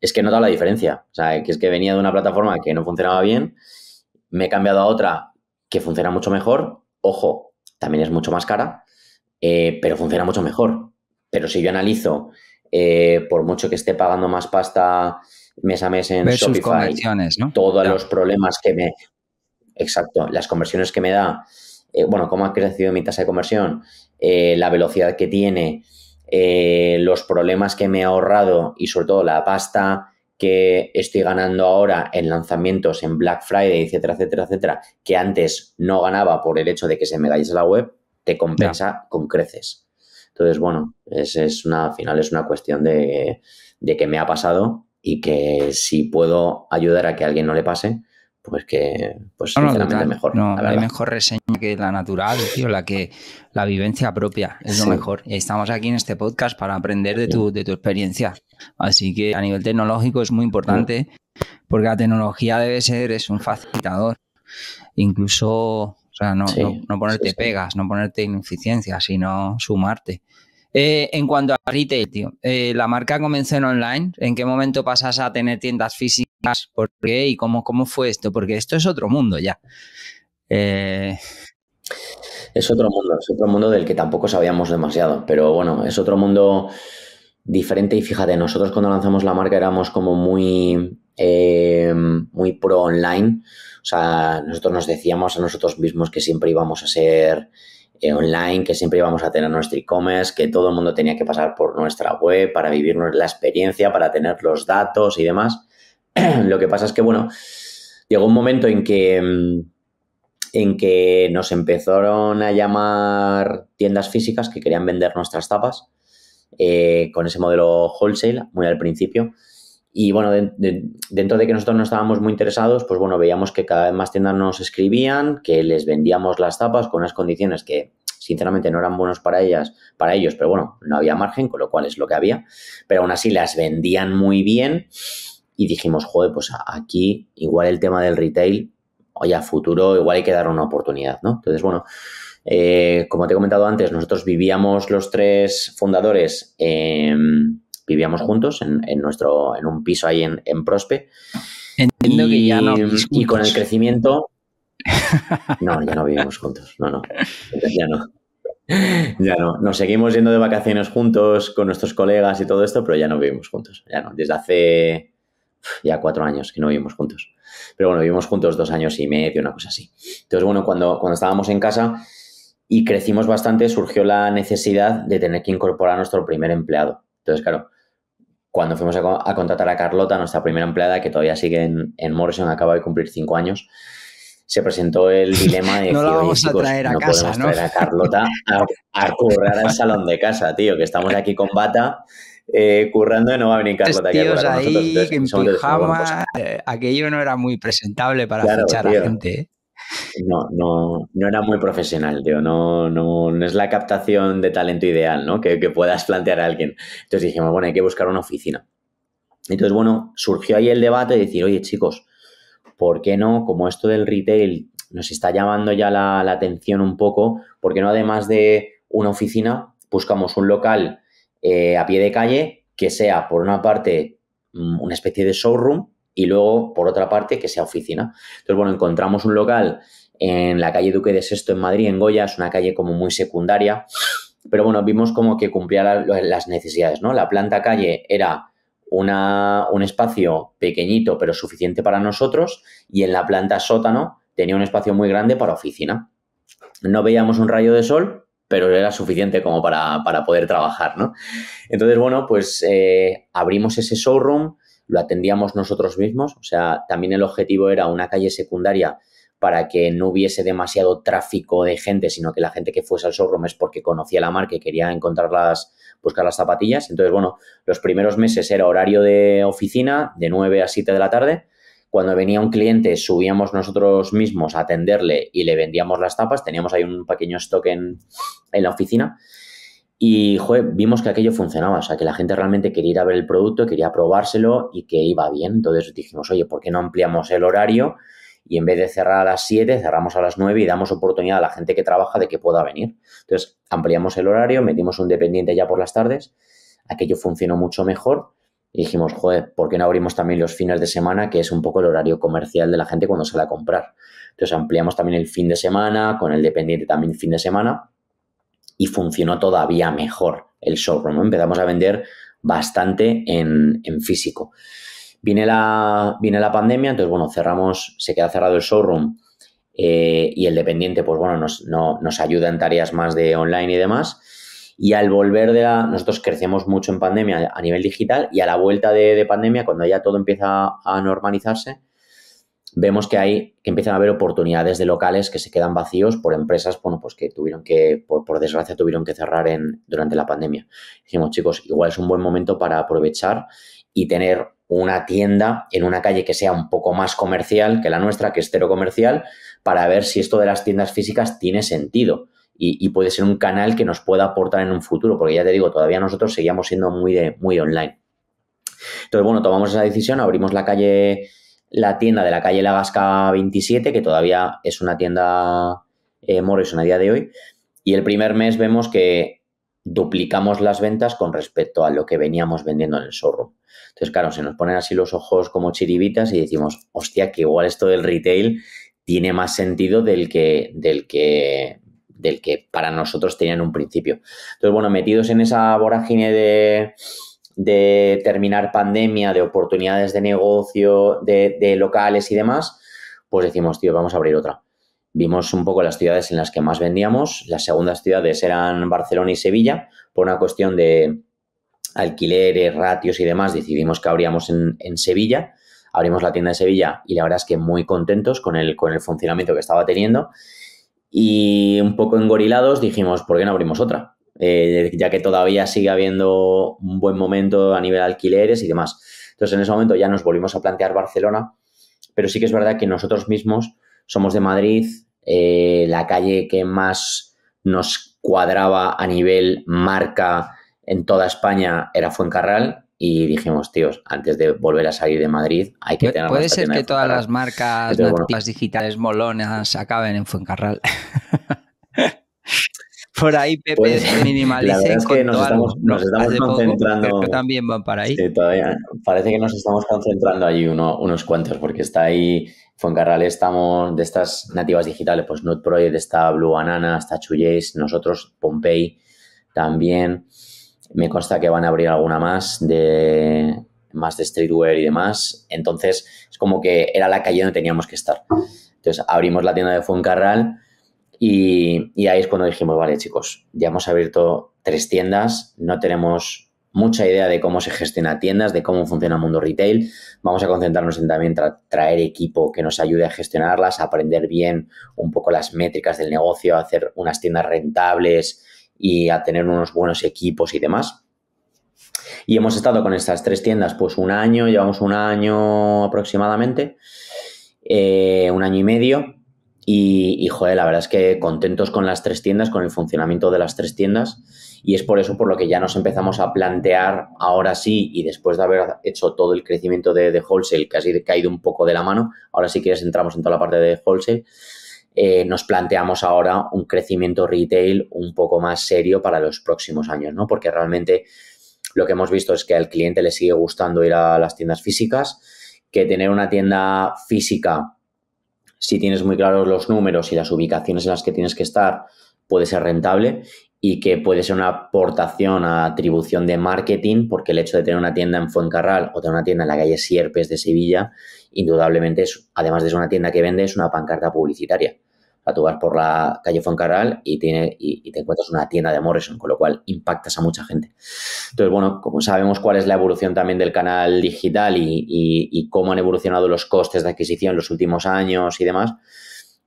es que he notado la diferencia. O sea, que es que venía de una plataforma que no funcionaba bien, me he cambiado a otra que funciona mucho mejor. Ojo, también es mucho más cara, eh, pero funciona mucho mejor. Pero si yo analizo, eh, por mucho que esté pagando más pasta mes a mes en Shopify, todos los problemas que me... Exacto, las conversiones que me da, eh, bueno, cómo ha crecido mi tasa de conversión, eh, la velocidad que tiene, eh, los problemas que me ha ahorrado y sobre todo la pasta que estoy ganando ahora en lanzamientos en Black Friday, etcétera, etcétera, etcétera, que antes no ganaba por el hecho de que se me dais a la web, te compensa con creces. Entonces, bueno, es, es una, al final es una cuestión de, de que me ha pasado y que si puedo ayudar a que a alguien no le pase, pues que pues sinceramente mejor. No, hay mejor reseña que la natural, tío, la que la vivencia propia es lo mejor. Y estamos aquí en este podcast para aprender de tu, de tu experiencia. Así que a nivel tecnológico es muy importante porque la tecnología debe ser es un facilitador. Incluso, o sea, no, no ponerte pegas, no ponerte ineficiencia, sino sumarte. Eh, en cuanto a retail, tío, eh, la marca comenzó en online. ¿En qué momento pasas a tener tiendas físicas? ¿Por qué? ¿Y cómo, cómo fue esto? Porque esto es otro mundo ya. Eh, es otro mundo, es otro mundo del que tampoco sabíamos demasiado, pero bueno, es otro mundo diferente y fíjate, nosotros cuando lanzamos la marca éramos como muy, muy pro online, o sea, nosotros nos decíamos a nosotros mismos que siempre íbamos a ser eh, online, que siempre íbamos a tener nuestro e-commerce, que todo el mundo tenía que pasar por nuestra web para vivir la experiencia, para tener los datos y demás. Lo que pasa es que, bueno, llegó un momento en que, mm, en que nos empezaron a llamar tiendas físicas que querían vender nuestras tapas eh, con ese modelo wholesale muy al principio. Y bueno, dentro de que nosotros no estábamos muy interesados, pues bueno, veíamos que cada vez más tiendas nos escribían, que les vendíamos las tapas con unas condiciones que sinceramente no eran buenos para ellas, para ellos, pero bueno, no había margen, con lo cual es lo que había. Pero aún así las vendían muy bien y dijimos, joder, pues aquí igual el tema del retail, oye, a futuro igual hay que dar una oportunidad, ¿no? Entonces, bueno, eh, como te he comentado antes, nosotros vivíamos los tres fundadores, vivíamos juntos en, nuestro, en un piso ahí en, en Prospe. Entiendo y, que ya no. Y con el crecimiento. No, ya no vivimos juntos. No, no. Ya no. Ya no. Nos seguimos yendo de vacaciones juntos con nuestros colegas y todo esto, pero ya no vivimos juntos. Ya no. Desde hace ya cuatro años que no vivimos juntos. Pero bueno, vivimos juntos dos años y medio, una cosa así. Entonces, bueno, cuando, cuando estábamos en casa y crecimos bastante, surgió la necesidad de tener que incorporar a nuestro primer empleado. Entonces, claro, cuando fuimos a, contratar a Carlota, nuestra primera empleada, que todavía sigue en, en Morrison, acaba de cumplir cinco años, se presentó el dilema de no la vamos a traer a casa, ¿no? traer a Carlota a, currar al salón de casa, tío, que estamos aquí con bata eh, currando y no va a venir Carlota aquí a currar ahí, nosotros. en pijama, eh, aquello no era muy presentable para fichar a gente. ¿eh? No, no, no era muy profesional, tío. No, no, no es la captación de talento ideal, ¿no? Que, que puedas plantear a alguien. Entonces dijimos, bueno, hay que buscar una oficina. Entonces, bueno, surgió ahí el debate de decir, oye, chicos, ¿por qué no? Como esto del retail nos está llamando ya la, atención un poco, ¿por qué no además de una oficina, buscamos un local eh, a pie de calle que sea, por una parte, mm, una especie de showroom y luego, por otra parte, que sea oficina. Entonces, bueno, encontramos un local en la calle Duque de Sexto en Madrid, en Goya, es una calle como muy secundaria, pero bueno, vimos como que cumplía las necesidades, ¿no? La planta calle era un espacio pequeñito pero suficiente para nosotros y en la planta sótano tenía un espacio muy grande para oficina. No veíamos un rayo de sol, pero era suficiente como para, poder trabajar, ¿no? Entonces, bueno, pues eh, abrimos ese showroom, lo atendíamos nosotros mismos, o sea, también el objetivo era una calle secundaria para que no hubiese demasiado tráfico de gente, sino que la gente que fuese al showroom es porque conocía la marca y quería encontrar las, buscar las zapatillas. Entonces, bueno, los primeros meses era horario de oficina, de 9 a 7 de la tarde. Cuando venía un cliente, subíamos nosotros mismos a atenderle y le vendíamos las tapas. Teníamos ahí un pequeño stock en, en la oficina. Y vimos que aquello funcionaba, o sea, que la gente realmente quería ir a ver el producto, quería probárselo y que iba bien. Entonces dijimos, oye, ¿por qué no ampliamos el horario? y en vez de cerrar a las 7, cerramos a las 9 y damos oportunidad a la gente que trabaja de que pueda venir. Entonces, ampliamos el horario, metimos un dependiente ya por las tardes, aquello funcionó mucho mejor y dijimos, joder, ¿por qué no abrimos también los fines de semana, que es un poco el horario comercial de la gente cuando sale a comprar? Entonces, ampliamos también el fin de semana, con el dependiente también fin de semana y funcionó todavía mejor el showroom. Empezamos a vender bastante en, físico. Viene la, viene la pandemia, entonces, bueno, cerramos, se queda cerrado el showroom eh, y el dependiente, pues bueno, nos, nos ayuda en tareas más de online y demás. Y al volver de la... Nosotros crecemos mucho en pandemia a nivel digital y a la vuelta de, pandemia, cuando ya todo empieza a normalizarse, vemos que hay, que empiezan a haber oportunidades de locales que se quedan vacíos por empresas, bueno, pues que tuvieron que, por, por desgracia, tuvieron que cerrar en, durante la pandemia. Dijimos, chicos, igual es un buen momento para aprovechar y tener una tienda en una calle que sea un poco más comercial que la nuestra, que es cero comercial, para ver si esto de las tiendas físicas tiene sentido y, puede ser un canal que nos pueda aportar en un futuro, porque ya te digo, todavía nosotros seguíamos siendo muy, muy online. Entonces, bueno, tomamos esa decisión, abrimos la calle, la tienda de la calle Lagasca 27, que todavía es una tienda eh, Morrison a día de hoy, y el primer mes vemos que duplicamos las ventas con respecto a lo que veníamos vendiendo en el showroom. Entonces, claro, se nos ponen así los ojos como chiribitas y decimos, hostia, que igual esto del retail tiene más sentido del que, del que, del que para nosotros tenía en un principio. Entonces, bueno, metidos en esa vorágine de, de terminar pandemia, de oportunidades de negocio, de, locales y demás, pues decimos, tío, vamos a abrir otra. Vimos un poco las ciudades en las que más vendíamos. Las segundas ciudades eran Barcelona y Sevilla, por una cuestión de, alquileres, ratios y demás, decidimos que abríamos en, Sevilla. Abrimos la tienda de Sevilla y la verdad es que muy contentos con el, con el funcionamiento que estaba teniendo. Y un poco engorilados dijimos, ¿por qué no abrimos otra? Eh, ya que todavía sigue habiendo un buen momento a nivel alquileres y demás. Entonces, Entonces, en ese momento ya nos volvimos a plantear Barcelona, pero sí que es verdad que nosotros mismos somos de Madrid, eh, la calle que más nos cuadraba a nivel marca en toda España era Fuencarral y dijimos, tíos, antes de volver a salir de Madrid hay que tener Puede ser que todas las marcas digitales molonas acaben en Fuencarral. Por ahí Pepe pues, minimalice. es que nos estamos, concentrando. también van para ahí. Sí, todavía parece que nos estamos concentrando allí unos cuantos, porque está ahí Fuencarral, estamos de estas nativas digitales, pues Node Project, está Blue Banana, está Chuyeis, nosotros, Pompey también. Me consta que van a abrir alguna más de más de streetwear y demás. Entonces, es como que era la calle donde teníamos que estar. Entonces, abrimos la tienda de Fuencarral y, ahí es cuando dijimos, vale, chicos, ya hemos abierto tres tiendas, no tenemos mucha idea de cómo se gestiona tiendas, de cómo funciona el mundo retail. Vamos a concentrarnos en también traer equipo que nos ayude a gestionarlas, a aprender bien un poco las métricas del negocio, a hacer unas tiendas rentables, y a tener unos buenos equipos y demás. Y hemos estado con estas tres tiendas pues un año, llevamos un año aproximadamente, eh, un año y medio. Y, y, joder, la verdad es que contentos con las tres tiendas, con el funcionamiento de las tres tiendas. Y es por eso por lo que ya nos empezamos a plantear ahora sí, y después de haber hecho todo el crecimiento de, de wholesale, que ha caído un poco de la mano, ahora sí que entramos en toda la parte de wholesale, eh, nos planteamos ahora un crecimiento retail un poco más serio para los próximos años, ¿no? Porque realmente lo que hemos visto es que al cliente le sigue gustando ir a las tiendas físicas, que tener una tienda física, si tienes muy claros los números y las ubicaciones en las que tienes que estar, puede ser rentable y que puede ser una aportación a atribución de marketing, porque el hecho de tener una tienda en Fuencarral o tener una tienda en la calle Sierpes de Sevilla, indudablemente, es, además de ser una tienda que vende, es una pancarta publicitaria. O sea, tú vas por la calle Fuencarral y, tiene, y, te encuentras una tienda de Morrison, con lo cual impactas a mucha gente. Entonces, bueno, como sabemos cuál es la evolución también del canal digital y, y cómo han evolucionado los costes de adquisición en los últimos años y demás,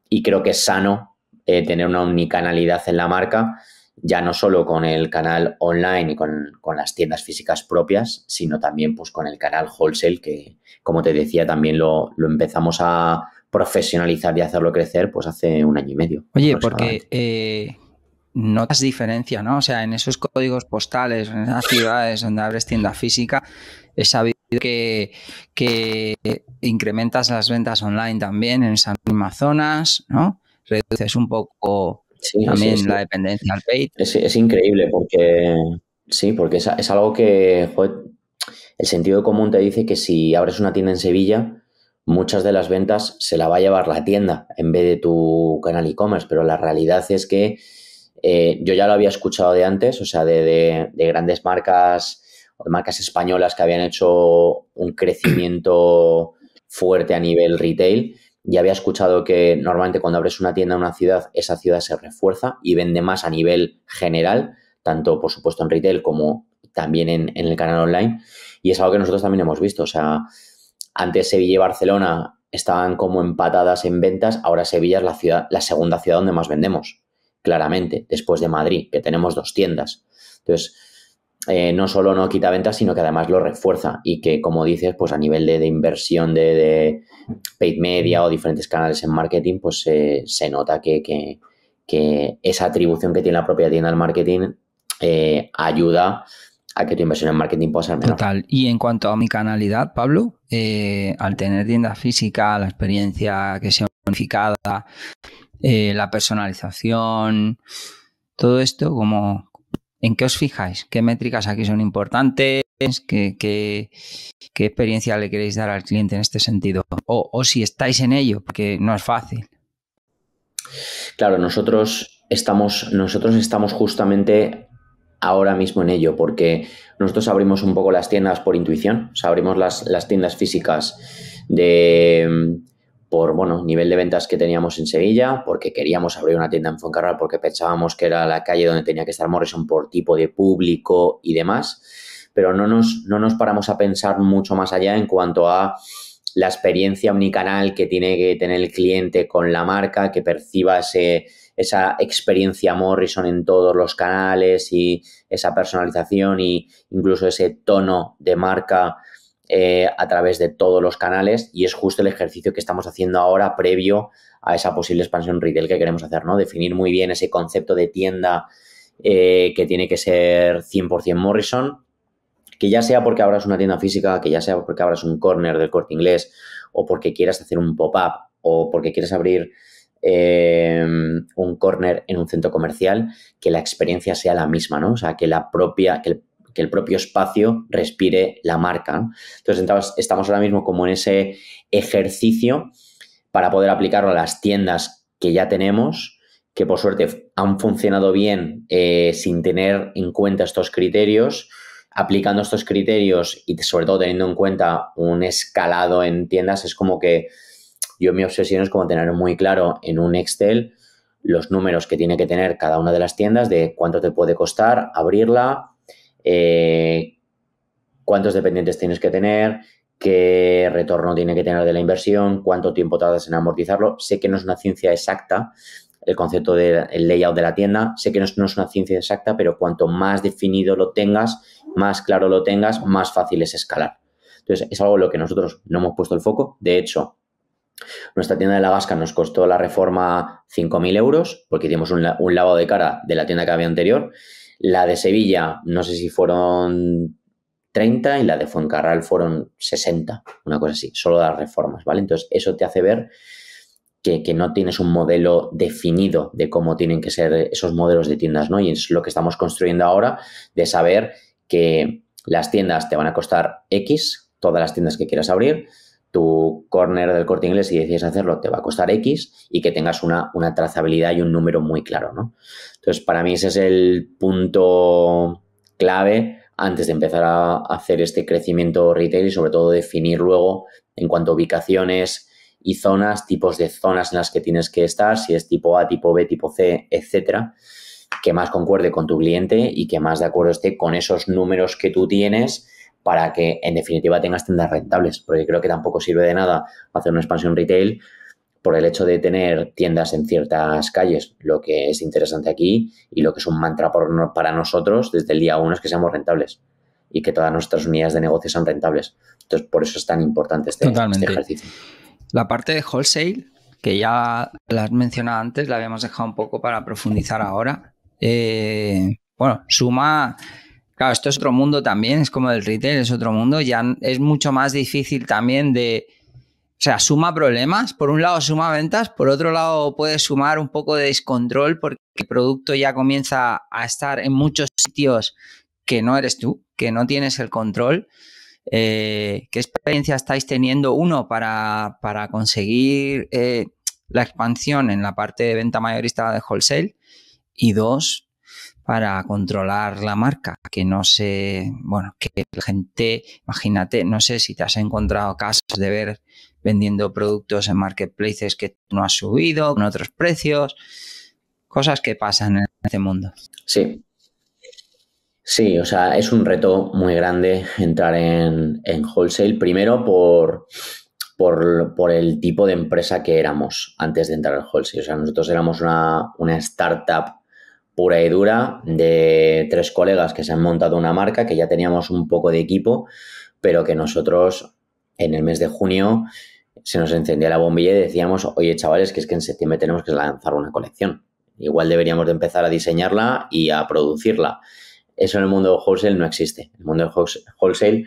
y creo que es sano eh, tener una omnicanalidad en la marca, ya no solo con el canal online y con, las tiendas físicas propias, sino también pues con el canal wholesale que, como te decía, también lo, empezamos a profesionalizar y hacerlo crecer pues hace un año y medio. Oye, porque eh, notas diferencia, ¿no? O sea, en esos códigos postales, en esas ciudades donde abres tienda física, he sabido que, que incrementas las ventas online también en esas mismas zonas, ¿no? Reduces un poco también la dependencia al paid. Es, increíble porque, sí, porque es, algo que, el sentido común te dice que si abres una tienda en Sevilla, muchas de las ventas se la va a llevar la tienda en vez de tu canal e-commerce, pero la realidad es que eh, yo ya lo había escuchado de antes, o sea, de, de grandes marcas o de marcas españolas que habían hecho un crecimiento fuerte a nivel retail ya había escuchado que normalmente cuando abres una tienda en una ciudad, esa ciudad se refuerza y vende más a nivel general, tanto por supuesto en retail como también en, el canal online. Y es algo que nosotros también hemos visto. O sea, antes Sevilla y Barcelona estaban como empatadas en ventas, ahora Sevilla es la ciudad, la segunda ciudad donde más vendemos, claramente, después de Madrid, que tenemos dos tiendas. Entonces, eh, no solo no quita ventas, sino que además lo refuerza y que, como dices, pues a nivel de, inversión de, paid media o diferentes canales en marketing, pues se nota que, esa atribución que tiene la propia tienda al marketing eh, ayuda a que tu inversión en marketing pueda ser menor. Total. Y en cuanto a mi canalidad, Pablo, eh, al tener tienda física, la experiencia que sea unificada, la personalización, todo esto, como, ¿En qué os fijáis? ¿Qué métricas aquí son importantes? ¿Qué, experiencia le queréis dar al cliente en este sentido? O, si estáis en ello, porque no es fácil. Claro, nosotros estamos, nosotros estamos justamente ahora mismo en ello, porque nosotros abrimos un poco las tiendas por intuición, o sea, abrimos las, las tiendas físicas de, por bueno, nivel de ventas que teníamos en Sevilla, porque queríamos abrir una tienda en Fuencarral, porque pensábamos que era la calle donde tenía que estar Morrison por tipo de público y demás, pero no nos, no nos paramos a pensar mucho más allá en cuanto a la experiencia omnicanal que tiene que tener el cliente con la marca, que perciba ese, esa experiencia Morrison en todos los canales y esa personalización y incluso ese tono de marca eh, a través de todos los canales y es justo el ejercicio que estamos haciendo ahora previo a esa posible expansión retail que queremos hacer, ¿no? Definir muy bien ese concepto de tienda eh, que tiene que ser 100% Morrison, que ya sea porque abras una tienda física, que ya sea porque abras un corner del corte inglés o porque quieras hacer un pop-up o porque quieres abrir eh, un corner en un centro comercial, que la experiencia sea la misma, ¿no? O sea, que la propia, que el, propio espacio respire la marca. Entonces, estamos ahora mismo como en ese ejercicio para poder aplicarlo a las tiendas que ya tenemos, que por suerte han funcionado bien eh, sin tener en cuenta estos criterios aplicando estos criterios y sobre todo teniendo en cuenta un escalado en tiendas, es como que yo mi obsesión es como tener muy claro en un Excel los números que tiene que tener cada una de las tiendas, de cuánto te puede costar abrirla, eh, cuántos dependientes tienes que tener, qué retorno tiene que tener de la inversión, cuánto tiempo tardas en amortizarlo. Sé que no es una ciencia exacta, el concepto del layout de la tienda. Sé que no es, una ciencia exacta, pero cuanto más definido lo tengas, más claro lo tengas, más fácil es escalar. Entonces, es algo en lo que nosotros no hemos puesto el foco. De hecho, nuestra tienda de la Vasca nos costó la reforma 5.000 euros porque hicimos un, lavado de cara de la tienda que había anterior. La de Sevilla, no sé si fueron 30 y la de Fuencarral fueron 60, una cosa así, solo las reformas, ¿vale? Entonces, eso te hace ver que, no tienes un modelo definido de cómo tienen que ser esos modelos de tiendas, ¿no? Y es lo que estamos construyendo ahora, de saber que las tiendas te van a costar X, todas las tiendas que quieras abrir, tu corner del corte inglés, si decides hacerlo, te va a costar X y que tengas una, una trazabilidad y un número muy claro, ¿no? Entonces, para mí ese es el punto clave antes de empezar a hacer este crecimiento retail y sobre todo definir luego en cuanto a ubicaciones, y zonas, tipos de zonas en las que tienes que estar, si es tipo A, tipo B, tipo C, etcétera, que más concuerde con tu cliente y que más de acuerdo esté con esos números que tú tienes para que en definitiva tengas tiendas rentables, porque creo que tampoco sirve de nada hacer una expansión retail por el hecho de tener tiendas en ciertas calles. Lo que es interesante aquí y lo que es un mantra para nosotros desde el día uno es que seamos rentables y que todas nuestras unidades de negocio sean rentables. Entonces, por eso es tan importante este, este ejercicio. La parte de wholesale, que ya la has mencionado antes, la habíamos dejado un poco para profundizar ahora. Eh, bueno, suma. Claro, esto es otro mundo también, es como el retail, es otro mundo. Ya es mucho más difícil también de. O sea, suma problemas. Por un lado suma ventas, por otro lado puede sumar un poco de descontrol porque el producto ya comienza a estar en muchos sitios que no eres tú, que no tienes el control. Eh, ¿Qué experiencia estáis teniendo, uno, para, conseguir eh, la expansión en la parte de venta mayorista de wholesale? Y dos, para controlar la marca, que no sé, bueno, que la gente, imagínate, no sé si te has encontrado casos de ver vendiendo productos en marketplaces que no has subido, con otros precios, cosas que pasan en este mundo. Sí, Sí, o sea, es un reto muy grande entrar en, wholesale, primero por, por, el tipo de empresa que éramos antes de entrar al wholesale. O sea, nosotros éramos una, una startup pura y dura de tres colegas que se han montado una marca, que ya teníamos un poco de equipo, pero que nosotros en el mes de junio se nos encendía la bombilla y decíamos, oye chavales, que es que en septiembre tenemos que lanzar una colección. Igual deberíamos de empezar a diseñarla y a producirla. Eso en el mundo wholesale no existe. En el mundo del wholesale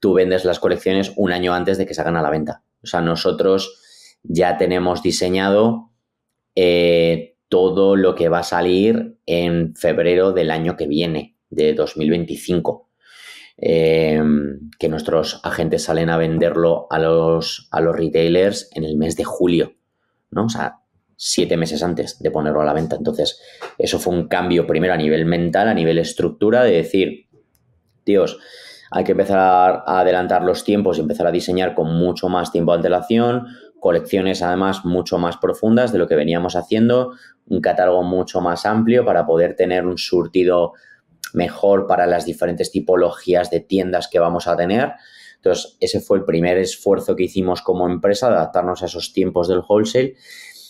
tú vendes las colecciones un año antes de que se hagan a la venta. O sea, nosotros ya tenemos diseñado eh, todo lo que va a salir en febrero del año que viene, de 2025. Eh, que nuestros agentes salen a venderlo a los, a los retailers en el mes de julio. ¿no? O sea, siete meses antes de ponerlo a la venta. Entonces, eso fue un cambio primero a nivel mental, a nivel estructura, de decir, Dios, hay que empezar a adelantar los tiempos y empezar a diseñar con mucho más tiempo de antelación, colecciones además mucho más profundas de lo que veníamos haciendo, un catálogo mucho más amplio para poder tener un surtido mejor para las diferentes tipologías de tiendas que vamos a tener. Entonces, ese fue el primer esfuerzo que hicimos como empresa, adaptarnos a esos tiempos del wholesale.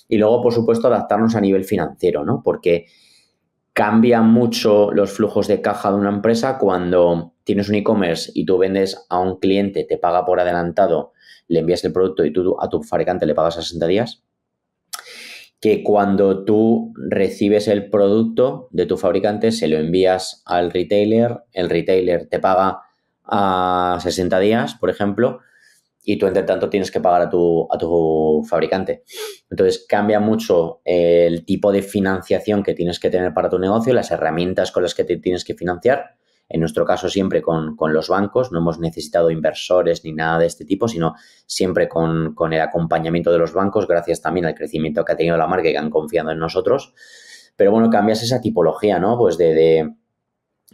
Y luego, por supuesto, adaptarnos a nivel financiero, ¿no? Porque cambian mucho los flujos de caja de una empresa cuando tienes un e-commerce y tú vendes a un cliente, te paga por adelantado, le envías el producto y tú a tu fabricante le pagas a 60 días, que cuando tú recibes el producto de tu fabricante, se lo envías al retailer, el retailer te paga a 60 días, por ejemplo, y tú entre tanto tienes que pagar a tu, a tu fabricante. Entonces cambia mucho el tipo de financiación que tienes que tener para tu negocio, las herramientas con las que te tienes que financiar en nuestro caso siempre con, los bancos, no hemos necesitado inversores ni nada de este tipo, sino siempre con, el acompañamiento de los bancos, gracias también al crecimiento que ha tenido la marca y que han confiado en nosotros. Pero bueno, cambias esa tipología, ¿no? Pues de, de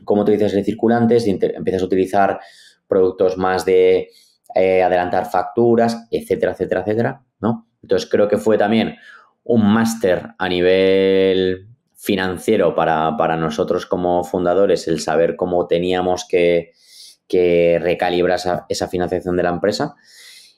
como tú dices, de circulantes, empiezas a utilizar productos más de eh, adelantar facturas, etcétera, etcétera, etcétera, ¿no? Entonces creo que fue también un máster a nivel financiero para, para, nosotros como fundadores el saber cómo teníamos que, que recalibrar esa, financiación de la empresa.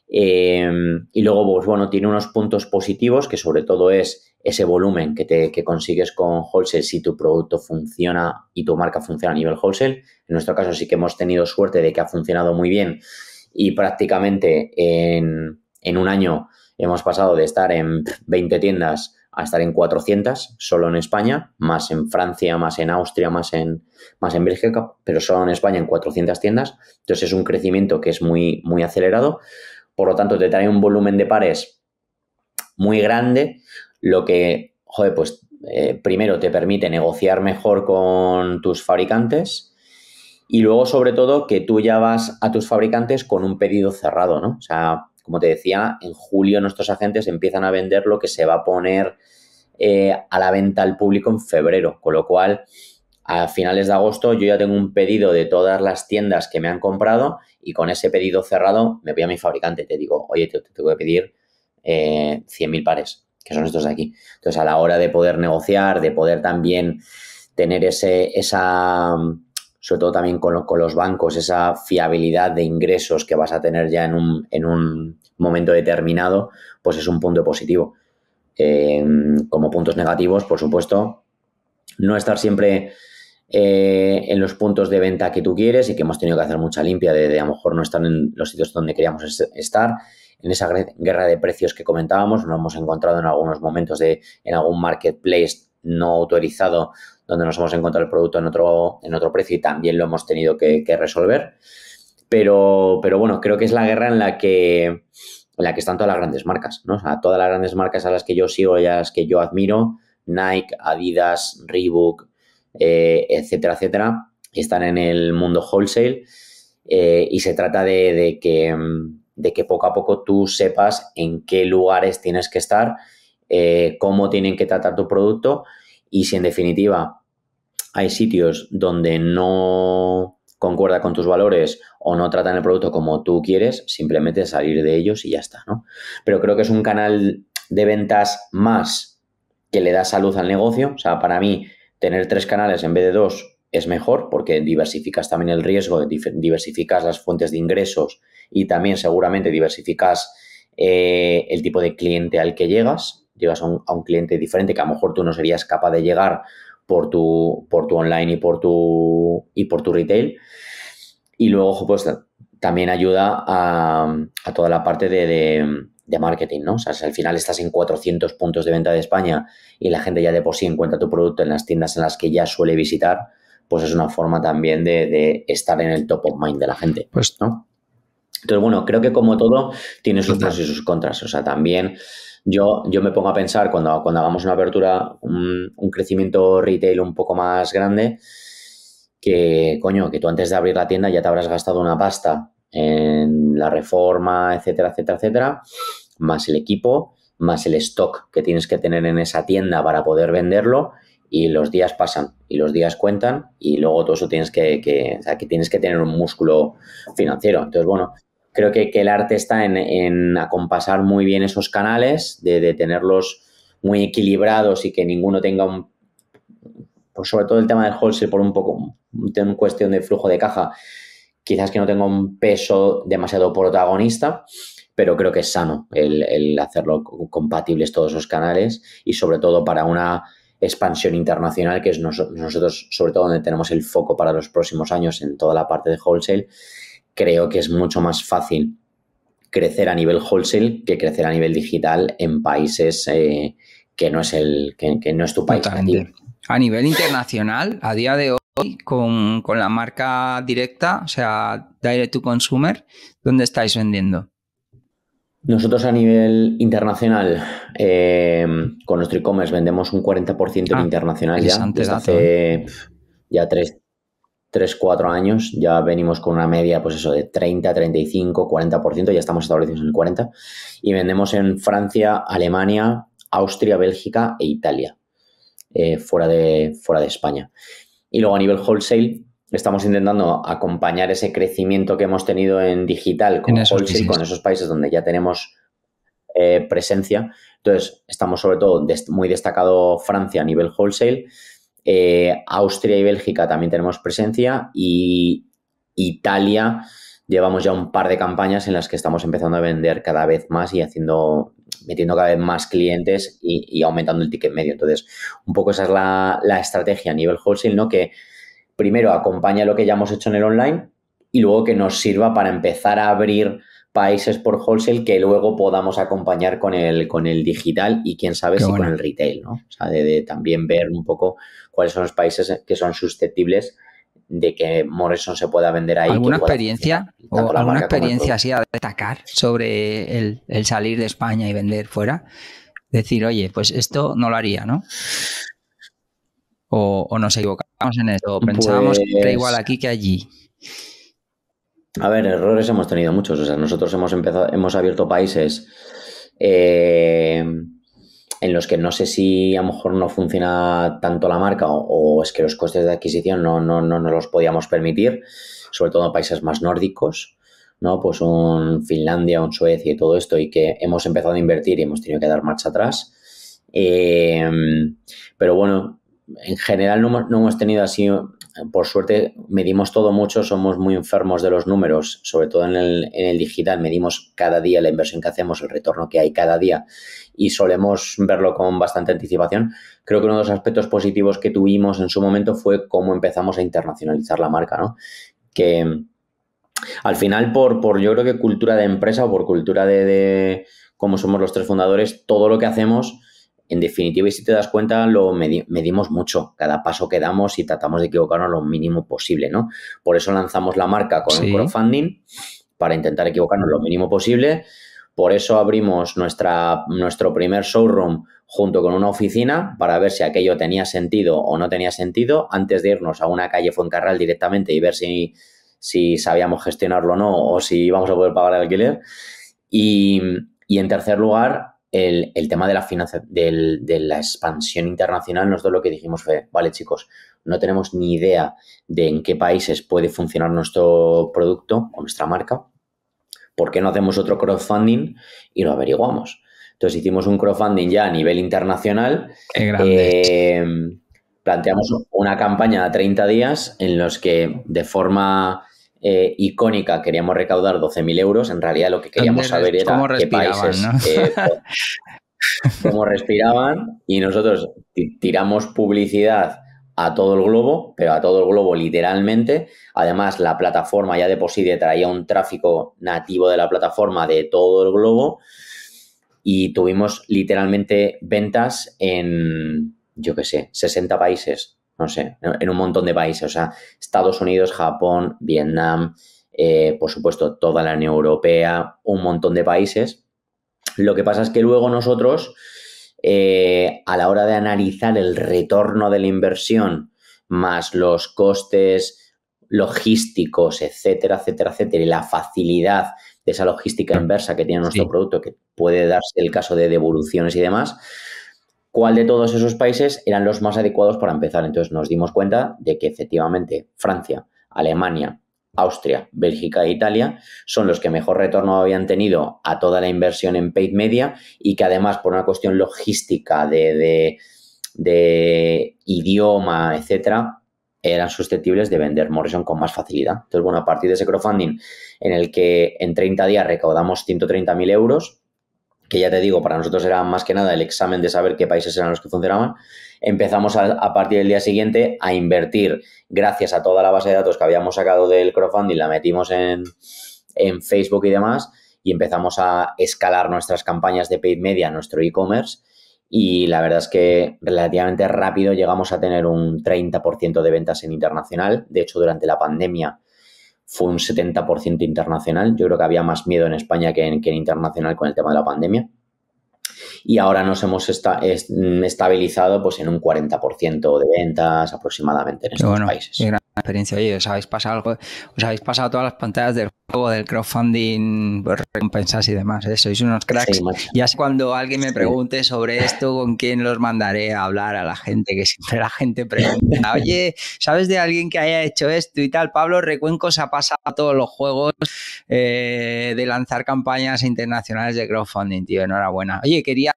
Eh, y luego, pues bueno, tiene unos puntos positivos que sobre todo es ese volumen que, te, que consigues con wholesale si tu producto funciona y tu marca funciona a nivel wholesale. En nuestro caso sí que hemos tenido suerte de que ha funcionado muy bien y prácticamente en, en un año hemos pasado de estar en 20 tiendas a estar en 400 solo en España, más en Francia, más en Austria, más en, más en Bélgica, pero solo en España en 400 tiendas. Entonces es un crecimiento que es muy, muy acelerado. Por lo tanto, te trae un volumen de pares muy grande, lo que, joder, pues eh, primero te permite negociar mejor con tus fabricantes y luego, sobre todo, que tú ya vas a tus fabricantes con un pedido cerrado, ¿no? O sea, como te decía, en julio nuestros agentes empiezan a vender lo que se va a poner eh, a la venta al público en febrero, con lo cual a finales de agosto yo ya tengo un pedido de todas las tiendas que me han comprado y con ese pedido cerrado me voy a mi fabricante y te digo, oye, te, tengo que pedir eh, 100.000 pares, que son estos de aquí. Entonces, a la hora de poder negociar, de poder también tener ese, esa, sobre todo también con, los bancos, esa fiabilidad de ingresos que vas a tener ya en un, en un momento determinado, pues es un punto positivo. Em, como puntos negativos, por supuesto, no estar siempre eh, en los puntos de venta que tú quieres y que hemos tenido que hacer mucha limpia de, a lo mejor no estar en los sitios donde queríamos estar. En esa guerra de precios que comentábamos, nos hemos encontrado en algunos momentos de en algún marketplace no autorizado donde nos hemos encontrado el producto en otro, en otro precio y también lo hemos tenido que, resolver. Pero, pero, bueno, creo que es la guerra en la que, en la que están todas las grandes marcas, ¿no? O sea, todas las grandes marcas a las que yo sigo y a las que yo admiro, Nike, Adidas, Reebok, eh, etcétera, etcétera, están en el mundo wholesale eh, y se trata de, que, de que poco a poco tú sepas en qué lugares tienes que estar, eh, cómo tienen que tratar tu producto y si en definitiva hay sitios donde no concuerda con tus valores o no tratan el producto como tú quieres, simplemente salir de ellos y ya está, ¿no? Pero creo que es un canal de ventas más que le da salud al negocio. O sea, para mí, tener tres canales en vez de dos es mejor porque diversificas también el riesgo, diversificas las fuentes de ingresos y también seguramente diversificas eh, el tipo de cliente al que llegas llegas a un, cliente diferente que a lo mejor tú no serías capaz de llegar por tu, por tu online y por tu, y por tu retail. Y luego, pues también ayuda a, toda la parte de, marketing, ¿no? O sea, si al final estás en 400 puntos de venta de España y la gente ya de por sí encuentra tu producto en las tiendas en las que ya suele visitar, pues es una forma también de, estar en el top of mind de la gente, pues, ¿no? Entonces, bueno, creo que como todo tiene sus pros y sus contras. O sea, también yo, yo me pongo a pensar cuando, cuando hagamos una apertura, un, crecimiento retail un poco más grande, que, coño, que tú antes de abrir la tienda ya te habrás gastado una pasta en la reforma, etcétera, etcétera, etcétera, más el equipo, más el stock que tienes que tener en esa tienda para poder venderlo y los días pasan y los días cuentan y luego todo eso tienes que, que, o sea, que tienes que tener un músculo financiero. Entonces, bueno, creo que, el arte está en, acompasar muy bien esos canales, de, tenerlos muy equilibrados y que ninguno tenga un... Pues sobre todo el tema del wholesale por un poco, en cuestión de flujo de caja, quizás que no tenga un peso demasiado protagonista, pero creo que es sano el, hacerlo compatibles todos esos canales y sobre todo para una expansión internacional, que es nosotros, sobre todo donde tenemos el foco para los próximos años en toda la parte de wholesale, creo que es mucho más fácil crecer a nivel wholesale que crecer a nivel digital en países eh, que no es el que, no es tu país. A nivel internacional, a día de hoy, con, con, la marca directa, o sea, direct to consumer, ¿dónde estáis vendiendo? Nosotros a nivel internacional, eh, con nuestro e-commerce vendemos un 40% en ah, internacional ya. Desde hace ¿eh? ya 3, 3, 4 años ya venimos con una media, pues eso, de 30, 35, 40%, ya estamos establecidos en el 40%. Y vendemos en Francia, Alemania, Austria, Bélgica e Italia, eh, fuera, de, fuera de España. Y luego a nivel wholesale, estamos intentando acompañar ese crecimiento que hemos tenido en digital con wholesale, con esos países donde ya tenemos eh, presencia. Entonces, estamos sobre todo muy destacado Francia a nivel wholesale. Eh, Austria y Bélgica también tenemos presencia y Italia llevamos ya un par de campañas en las que estamos empezando a vender cada vez más y haciendo, metiendo cada vez más clientes y, aumentando el ticket medio. Entonces, un poco esa es la, la, estrategia a nivel wholesale, ¿no? Que primero acompaña lo que ya hemos hecho en el online y luego que nos sirva para empezar a abrir países por wholesale que luego podamos acompañar con el, con el digital y quién sabe si con el retail, ¿no? O sea, de, también ver un poco cuáles son los países que son susceptibles de que Morrison se pueda vender ahí. ¿Alguna experiencia o alguna experiencia así a destacar sobre el, salir de España y vender fuera? Decir, oye, pues esto no lo haría, ¿no? O, nos equivocamos en esto, pensábamos que era igual pues aquí que allí. A ver, errores hemos tenido muchos. O sea, nosotros hemos empezado, hemos abierto países eh, en los que no sé si a lo mejor no funciona tanto la marca o, es que los costes de adquisición no, no, no nos los podíamos permitir, sobre todo en países más nórdicos, ¿no? Pues un Finlandia, un Suecia y todo esto, y que hemos empezado a invertir y hemos tenido que dar marcha atrás. Eh, pero bueno, en general no no hemos tenido así por suerte medimos todo mucho, somos muy enfermos de los números, sobre todo en el, digital, medimos cada día la inversión que hacemos, el retorno que hay cada día y solemos verlo con bastante anticipación. Creo que uno de los aspectos positivos que tuvimos en su momento fue cómo empezamos a internacionalizar la marca, ¿no? Que al final, por, por yo creo que cultura de empresa o por cultura de, de cómo somos los tres fundadores, todo lo que hacemos en definitiva, y si te das cuenta, lo medimos mucho. Cada paso que damos y tratamos de equivocarnos lo mínimo posible, ¿no? Por eso lanzamos la marca con el crowdfunding, para intentar equivocarnos lo mínimo posible. Por eso abrimos nuestra, nuestro primer showroom junto con una oficina para ver si aquello tenía sentido o no tenía sentido antes de irnos a una calle Fuencarral directamente y ver si, si sabíamos gestionarlo o no o si íbamos a poder pagar el alquiler. Y, y en tercer lugar, el, tema de la, de la expansión internacional, nosotros lo que dijimos fue, vale chicos, no tenemos ni idea de en qué países puede funcionar nuestro producto o nuestra marca, ¿por qué no hacemos otro crowdfunding y lo averiguamos? Entonces hicimos un crowdfunding ya a nivel internacional. Eh, planteamos una campaña de 30 días en los que de forma eh, icónica queríamos recaudar 12.000 euros, en realidad lo que queríamos saber era qué países, eh, cómo respiraban y nosotros tiramos publicidad a todo el globo, pero a todo el globo literalmente. Además, la plataforma ya de por sí traía un tráfico nativo de la plataforma de todo el globo y tuvimos literalmente ventas en, yo qué sé, 60 países no sé, en un montón de países, o sea, Estados Unidos, Japón, Vietnam, eh, por supuesto, toda la Unión Europea, un montón de países. Lo que pasa es que luego nosotros, eh, a la hora de analizar el retorno de la inversión, más los costes logísticos, etcétera, etcétera, etcétera, y la facilidad de esa logística inversa que tiene nuestro producto, que puede darse el caso de devoluciones y demás, cuál de todos esos países eran los más adecuados para empezar. Entonces nos dimos cuenta de que efectivamente Francia, Alemania, Austria, Bélgica e Italia son los que mejor retorno habían tenido a toda la inversión en paid media y que además por una cuestión logística de, idioma, etcétera, eran susceptibles de vender Morrison con más facilidad. Entonces, bueno, a partir de ese crowdfunding en el que en 30 días recaudamos 130.000 euros, que ya te digo, para nosotros era más que nada el examen de saber qué países eran los que funcionaban. empezamos a, partir del día siguiente a invertir, gracias a toda la base de datos que habíamos sacado del crowdfunding, la metimos en, en Facebook y demás, y empezamos a escalar nuestras campañas de paid media, nuestro e-commerce, y la verdad es que relativamente rápido llegamos a tener un 30% de ventas en internacional. De hecho, durante la pandemia fue un 70% internacional. Yo creo que había más miedo en España que en, que en internacional con el tema de la pandemia y ahora nos hemos estabilizado pues en un 40% de ventas aproximadamente en estos países. Qué gran experiencia. Oye, os habéis pasado, os habéis pasado todas las pantallas del juego, del crowdfunding, pues, recompensas y demás. ¿eh? Sois unos cracks. ya sé cuando alguien me pregunte sobre esto, con quién los mandaré a hablar a la gente, que siempre la gente pregunta, oye, ¿sabes de alguien que haya hecho esto y tal? Pablo Recuencos ha pasado a todos los juegos eh, de lanzar campañas internacionales de crowdfunding, tío. Enhorabuena. Oye, quería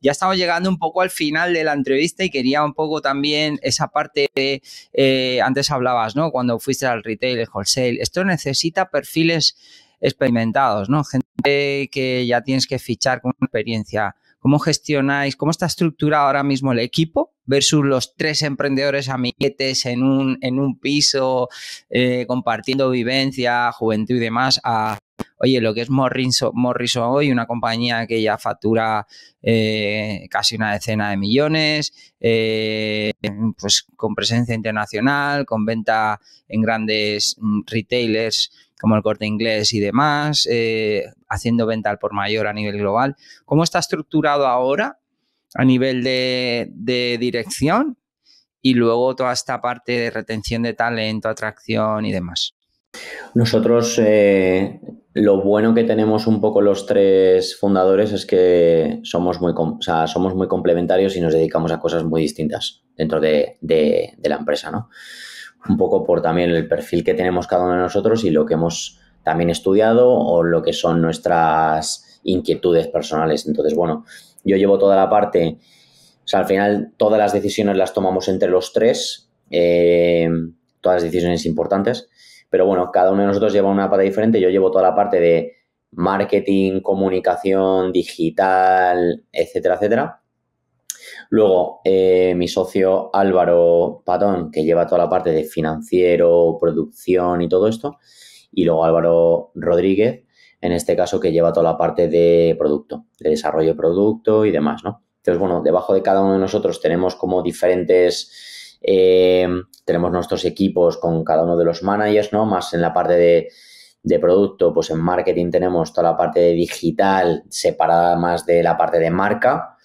ya estamos llegando un poco al final de la entrevista y quería un poco también esa parte de, eh, antes hablabas, ¿no? Cuando fuiste al retail, el wholesale, esto necesita experimentados, ¿no? Gente que ya tienes que fichar con experiencia. ¿Cómo gestionáis, cómo está estructurado ahora mismo el equipo versus los tres emprendedores amiguetes en un, en un piso, eh, compartiendo vivencia, juventud y demás, oye, lo que es Morrison, Morrison hoy, una compañía que ya factura eh, casi una decena de millones, eh, pues con presencia internacional, con venta en grandes mm, retailers como el corte inglés y demás, eh, haciendo venta al por mayor a nivel global. ¿Cómo está estructurado ahora a nivel de, dirección? Y luego toda esta parte de retención de talento, atracción y demás. Nosotros eh, lo bueno que tenemos un poco los tres fundadores es que somos muy, somos muy complementarios y nos dedicamos a cosas muy distintas dentro de, la empresa, ¿no? Un poco por también el perfil que tenemos cada uno de nosotros y lo que hemos también estudiado o lo que son nuestras inquietudes personales. Entonces, bueno, yo llevo toda la parte, o sea, al final todas las decisiones las tomamos entre los tres, eh, todas las decisiones importantes pero bueno, cada uno de nosotros lleva una pata diferente. Yo llevo toda la parte de marketing, comunicación, digital, etcétera, etcétera. Luego, eh, mi socio Álvaro Patón, que lleva toda la parte de financiero, producción y todo esto. Y luego Álvaro Rodríguez, en este caso, que lleva toda la parte de producto, de desarrollo de producto y demás, ¿no? Entonces, bueno, debajo de cada uno de nosotros tenemos como diferentes eh, tenemos nuestros equipos con cada uno de los managers, ¿no? Más en la parte de, producto, pues en marketing tenemos toda la parte de digital separada más de la parte de marca,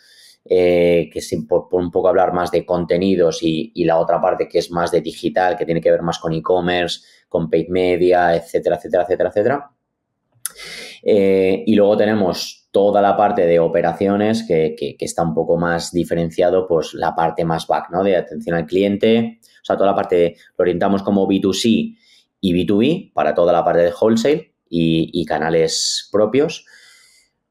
eh, que es por, un poco hablar más de contenidos y, la otra parte que es más de digital, que tiene que ver más con e-commerce, con paid media, etcétera, etcétera, etcétera, etcétera. Eh, y luego tenemos toda la parte de operaciones que, está un poco más diferenciado, pues la parte más back, ¿no? De atención al cliente, o sea, toda la parte, lo orientamos como B2C y B2B para toda la parte de wholesale y, canales propios,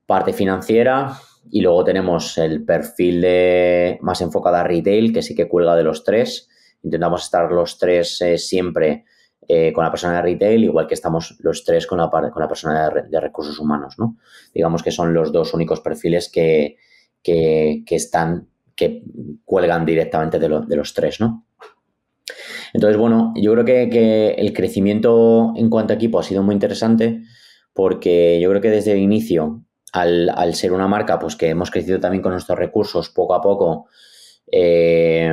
parte financiera y luego tenemos el perfil de más enfocada a retail, que sí que cuelga de los tres. Intentamos estar los tres eh, siempre eh, con la persona de retail, igual que estamos los tres con la, con la persona de, recursos humanos, ¿no? Digamos que son los dos únicos perfiles que, están, que cuelgan directamente de, los tres, ¿no? Entonces, bueno, yo creo que, el crecimiento en cuanto a equipo ha sido muy interesante porque yo creo que desde el inicio, al, ser una marca, pues que hemos crecido también con nuestros recursos poco a poco, eh,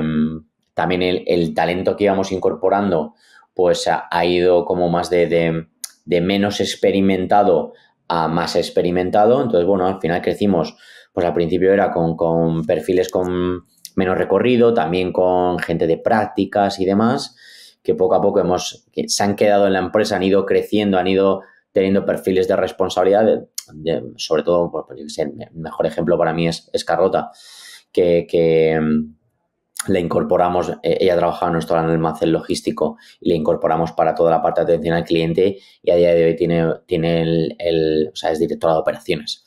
también el, talento que íbamos incorporando pues ha, ido como más de, menos experimentado a más experimentado. Entonces, bueno, al final crecimos, pues al principio era con, perfiles con menos recorrido, también con gente de prácticas y demás, que poco a poco hemos, se han quedado en la empresa, han ido creciendo, han ido teniendo perfiles de responsabilidad, sobre todo, pues, pues el mejor ejemplo para mí es, Escarrota, que, que, le incorporamos, eh, ella trabajaba en nuestro almacén logístico y le incorporamos para toda la parte de atención al cliente y a día de hoy tiene, tiene el, o sea, es directora de operaciones.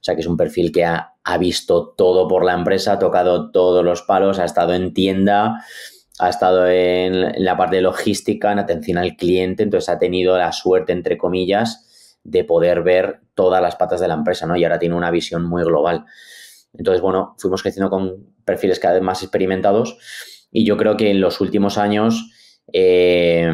O sea, que es un perfil que ha, visto todo por la empresa, ha tocado todos los palos, ha estado en tienda, ha estado en, la parte de logística, en atención al cliente, entonces ha tenido la suerte, entre comillas, de poder ver todas las patas de la empresa, ¿no? Y ahora tiene una visión muy global. Entonces, bueno, fuimos creciendo con perfiles cada vez más experimentados y yo creo que en los últimos años eh,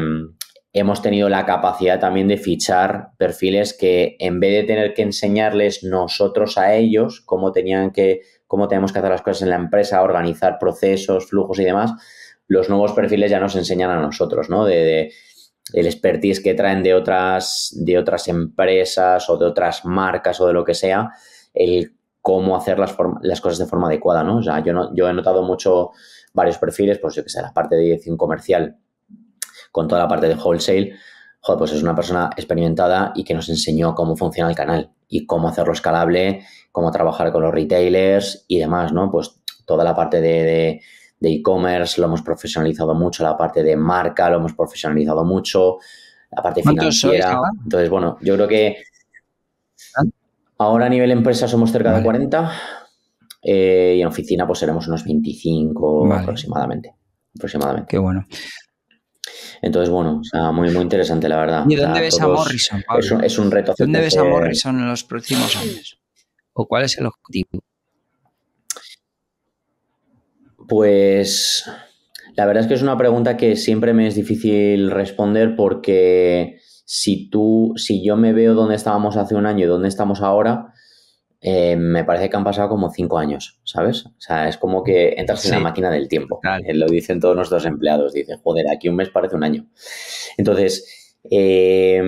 hemos tenido la capacidad también de fichar perfiles que en vez de tener que enseñarles nosotros a ellos cómo tenían que, cómo tenemos que hacer las cosas en la empresa, organizar procesos, flujos y demás, los nuevos perfiles ya nos enseñan a nosotros, ¿no? De, el expertise que traen de otras, de otras empresas o de otras marcas o de lo que sea, el cómo hacer las, las cosas de forma adecuada, ¿no? O sea, yo, no, yo he notado mucho varios perfiles, pues yo que sé, la parte de dirección comercial con toda la parte de wholesale, joder, pues es una persona experimentada y que nos enseñó cómo funciona el canal y cómo hacerlo escalable, cómo trabajar con los retailers y demás, ¿no? Pues toda la parte de e-commerce lo hemos profesionalizado mucho, la parte de marca lo hemos profesionalizado mucho, la parte financiera. Entonces, bueno, yo creo que ahora a nivel empresa somos cerca de 40 eh, y en oficina pues seremos unos 25 aproximadamente. Aproximadamente. Qué bueno. Entonces, bueno, o sea, muy, muy interesante, la verdad. ¿Y dónde ves a Morrison? Es un, reto. ¿Dónde ves a Morrison en los próximos años? ¿O cuál es el objetivo? Pues la verdad es que es una pregunta que siempre me es difícil responder porque si tú, si yo me veo dónde estábamos hace un año y dónde estamos ahora, eh, me parece que han pasado como cinco años, ¿sabes? O sea, es como que entras en la máquina del tiempo. Eh, lo dicen todos nuestros empleados. Dicen, joder, aquí un mes parece un año. Entonces, eh,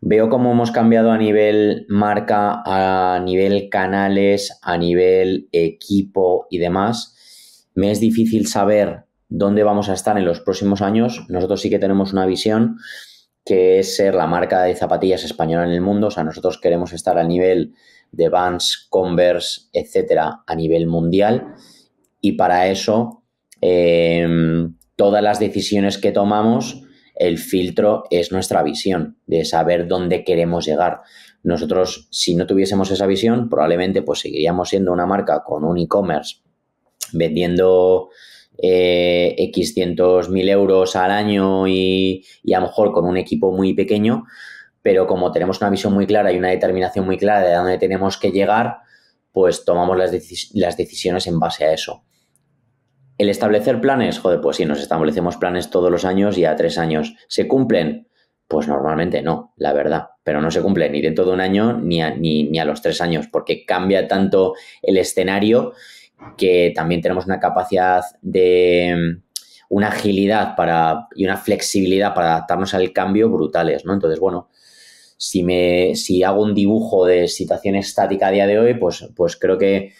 veo cómo hemos cambiado a nivel marca, a nivel canales, a nivel equipo y demás. Me es difícil saber dónde vamos a estar en los próximos años. Nosotros sí que tenemos una visión que es ser la marca de zapatillas española en el mundo. O sea, nosotros queremos estar al nivel de Vans, Converse, etcétera, a nivel mundial. Y para eso, em, todas las decisiones que tomamos, el filtro es nuestra visión de saber dónde queremos llegar. Nosotros, si no tuviésemos esa visión, probablemente pues seguiríamos siendo una marca con un e-commerce vendiendo eh, X cientos mil euros al año y, y, a lo mejor con un equipo muy pequeño, pero como tenemos una visión muy clara y una determinación muy clara de dónde tenemos que llegar, pues tomamos las, las decisiones en base a eso. El establecer planes, joder, pues sí, nos establecemos planes todos los años y a tres años. ¿Se cumplen? Pues normalmente no, la verdad, pero no se cumplen ni dentro de un año ni ni, ni a los tres años, porque cambia tanto el escenario que también tenemos una capacidad de una agilidad para, y una flexibilidad para adaptarnos al cambio brutales, ¿no? Entonces, bueno, si, me, si hago un dibujo de situación estática a día de hoy, pues, pues creo que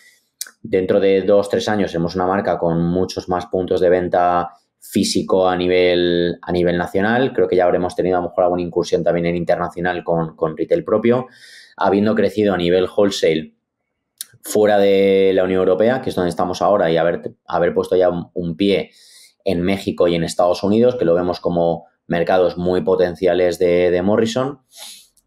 dentro de dos, tres años seremos una marca con muchos más puntos de venta físico a nivel, a nivel nacional. Creo que ya habremos tenido a lo mejor alguna incursión también en internacional con, con retail propio. Habiendo crecido a nivel wholesale fuera de la Unión Europea, que es donde estamos ahora, y haber, haber puesto ya un pie en México y en Estados Unidos, que lo vemos como mercados muy potenciales de, de Morrison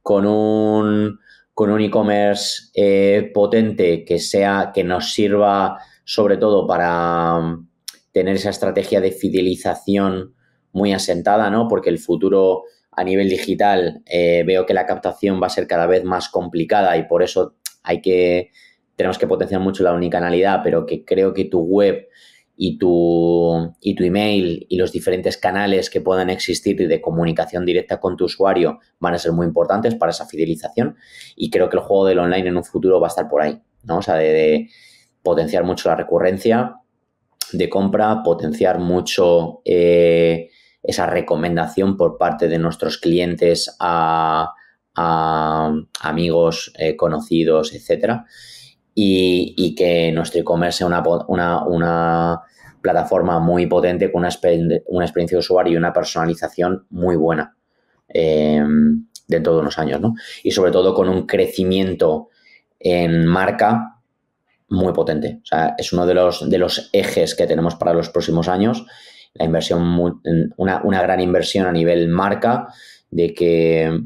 con un con un e-commerce eh, potente que sea que nos sirva sobre todo para um, tener esa estrategia de fidelización muy asentada, ¿no? Porque el futuro a nivel digital eh, veo que la captación va a ser cada vez más complicada y por eso hay que tenemos que potenciar mucho la unicanalidad, pero que creo que tu web y tu, y tu email y los diferentes canales que puedan existir de comunicación directa con tu usuario van a ser muy importantes para esa fidelización y creo que el juego del online en un futuro va a estar por ahí, ¿no? O sea, de, potenciar mucho la recurrencia de compra, potenciar mucho eh, esa recomendación por parte de nuestros clientes a, amigos, eh, conocidos, etcétera y, que nuestro e-commerce sea una, plataforma muy potente con una, experiencia de usuario y una personalización muy buena em, dentro de unos años, ¿no? Y sobre todo con un crecimiento en marca muy potente. O sea, es uno de los, de los ejes que tenemos para los próximos años. La inversión, una, una gran inversión a nivel marca, de que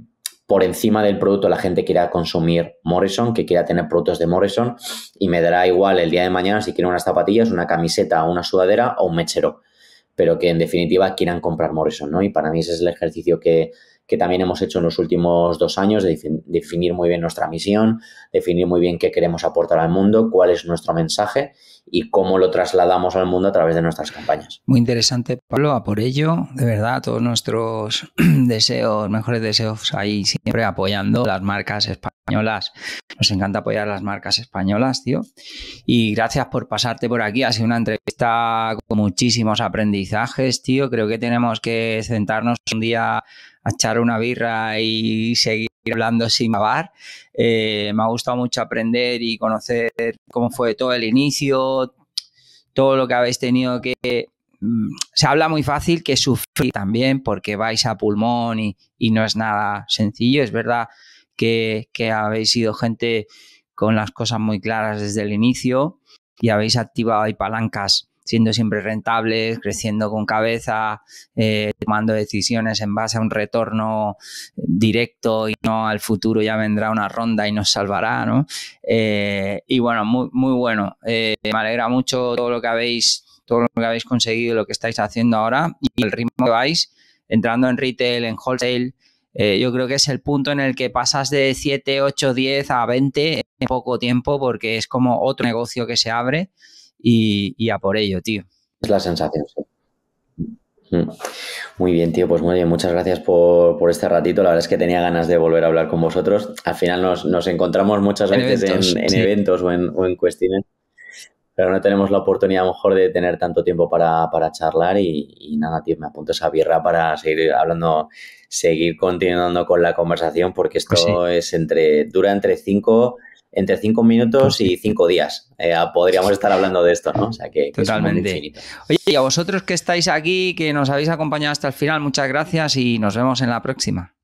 por encima del producto la gente quiera consumir Morrison, que quiera tener productos de Morrison y me dará igual el día de mañana si quieren unas zapatillas, una camiseta, una sudadera o un mechero, pero que en definitiva quieran comprar Morrison, ¿no? Y para mí ese es el ejercicio que, que también hemos hecho en los últimos dos años, de definir muy bien nuestra misión, definir muy bien qué queremos aportar al mundo, cuál es nuestro mensaje y cómo lo trasladamos al mundo a través de nuestras campañas. Muy interesante, Pablo, a por ello, de verdad, todos nuestros deseos, mejores deseos ahí siempre apoyando las marcas españolas. Nos encanta apoyar las marcas españolas, tío. Y gracias por pasarte por aquí. Ha sido una entrevista con muchísimos aprendizajes, tío. Creo que tenemos que sentarnos un día echar una birra y seguir hablando sin acabar. Eh, me ha gustado mucho aprender y conocer cómo fue todo el inicio, todo lo que habéis tenido que... Mm, se habla muy fácil que sufrir también porque vais a pulmón y, no es nada sencillo. Es verdad que, que habéis sido gente con las cosas muy claras desde el inicio y habéis activado ahí palancas siendo siempre rentables, creciendo con cabeza, eh, tomando decisiones en base a un retorno directo y no al futuro ya vendrá una ronda y nos salvará, ¿no? Eh, y bueno, muy, muy bueno. Eh, me alegra mucho todo lo que habéis todo lo que habéis conseguido lo que estáis haciendo ahora y el ritmo que vais entrando en retail, en wholesale. yo creo que es el punto en el que pasas de 7, 8, 10 a 20 en poco tiempo porque es como otro negocio que se abre y, a por ello, tío. Es la sensación, sí. Mm. Muy bien, tío. Pues muy bien, muchas gracias por, este ratito. La verdad es que tenía ganas de volver a hablar con vosotros. Al final nos, encontramos muchas veces en, eventos o en, o cuestiones, pero no tenemos la oportunidad a lo mejor de tener tanto tiempo para, charlar. Y, nada, tío, me apunto esa birra para seguir hablando, seguir continuando con la conversación, porque esto pues es entre, dura entre cinco entre cinco minutos pues y cinco días. Eh, podríamos estar hablando de esto, ¿no? O sea que, Totalmente. Oye, y a vosotros que estáis aquí, que nos habéis acompañado hasta el final, muchas gracias y nos vemos en la próxima.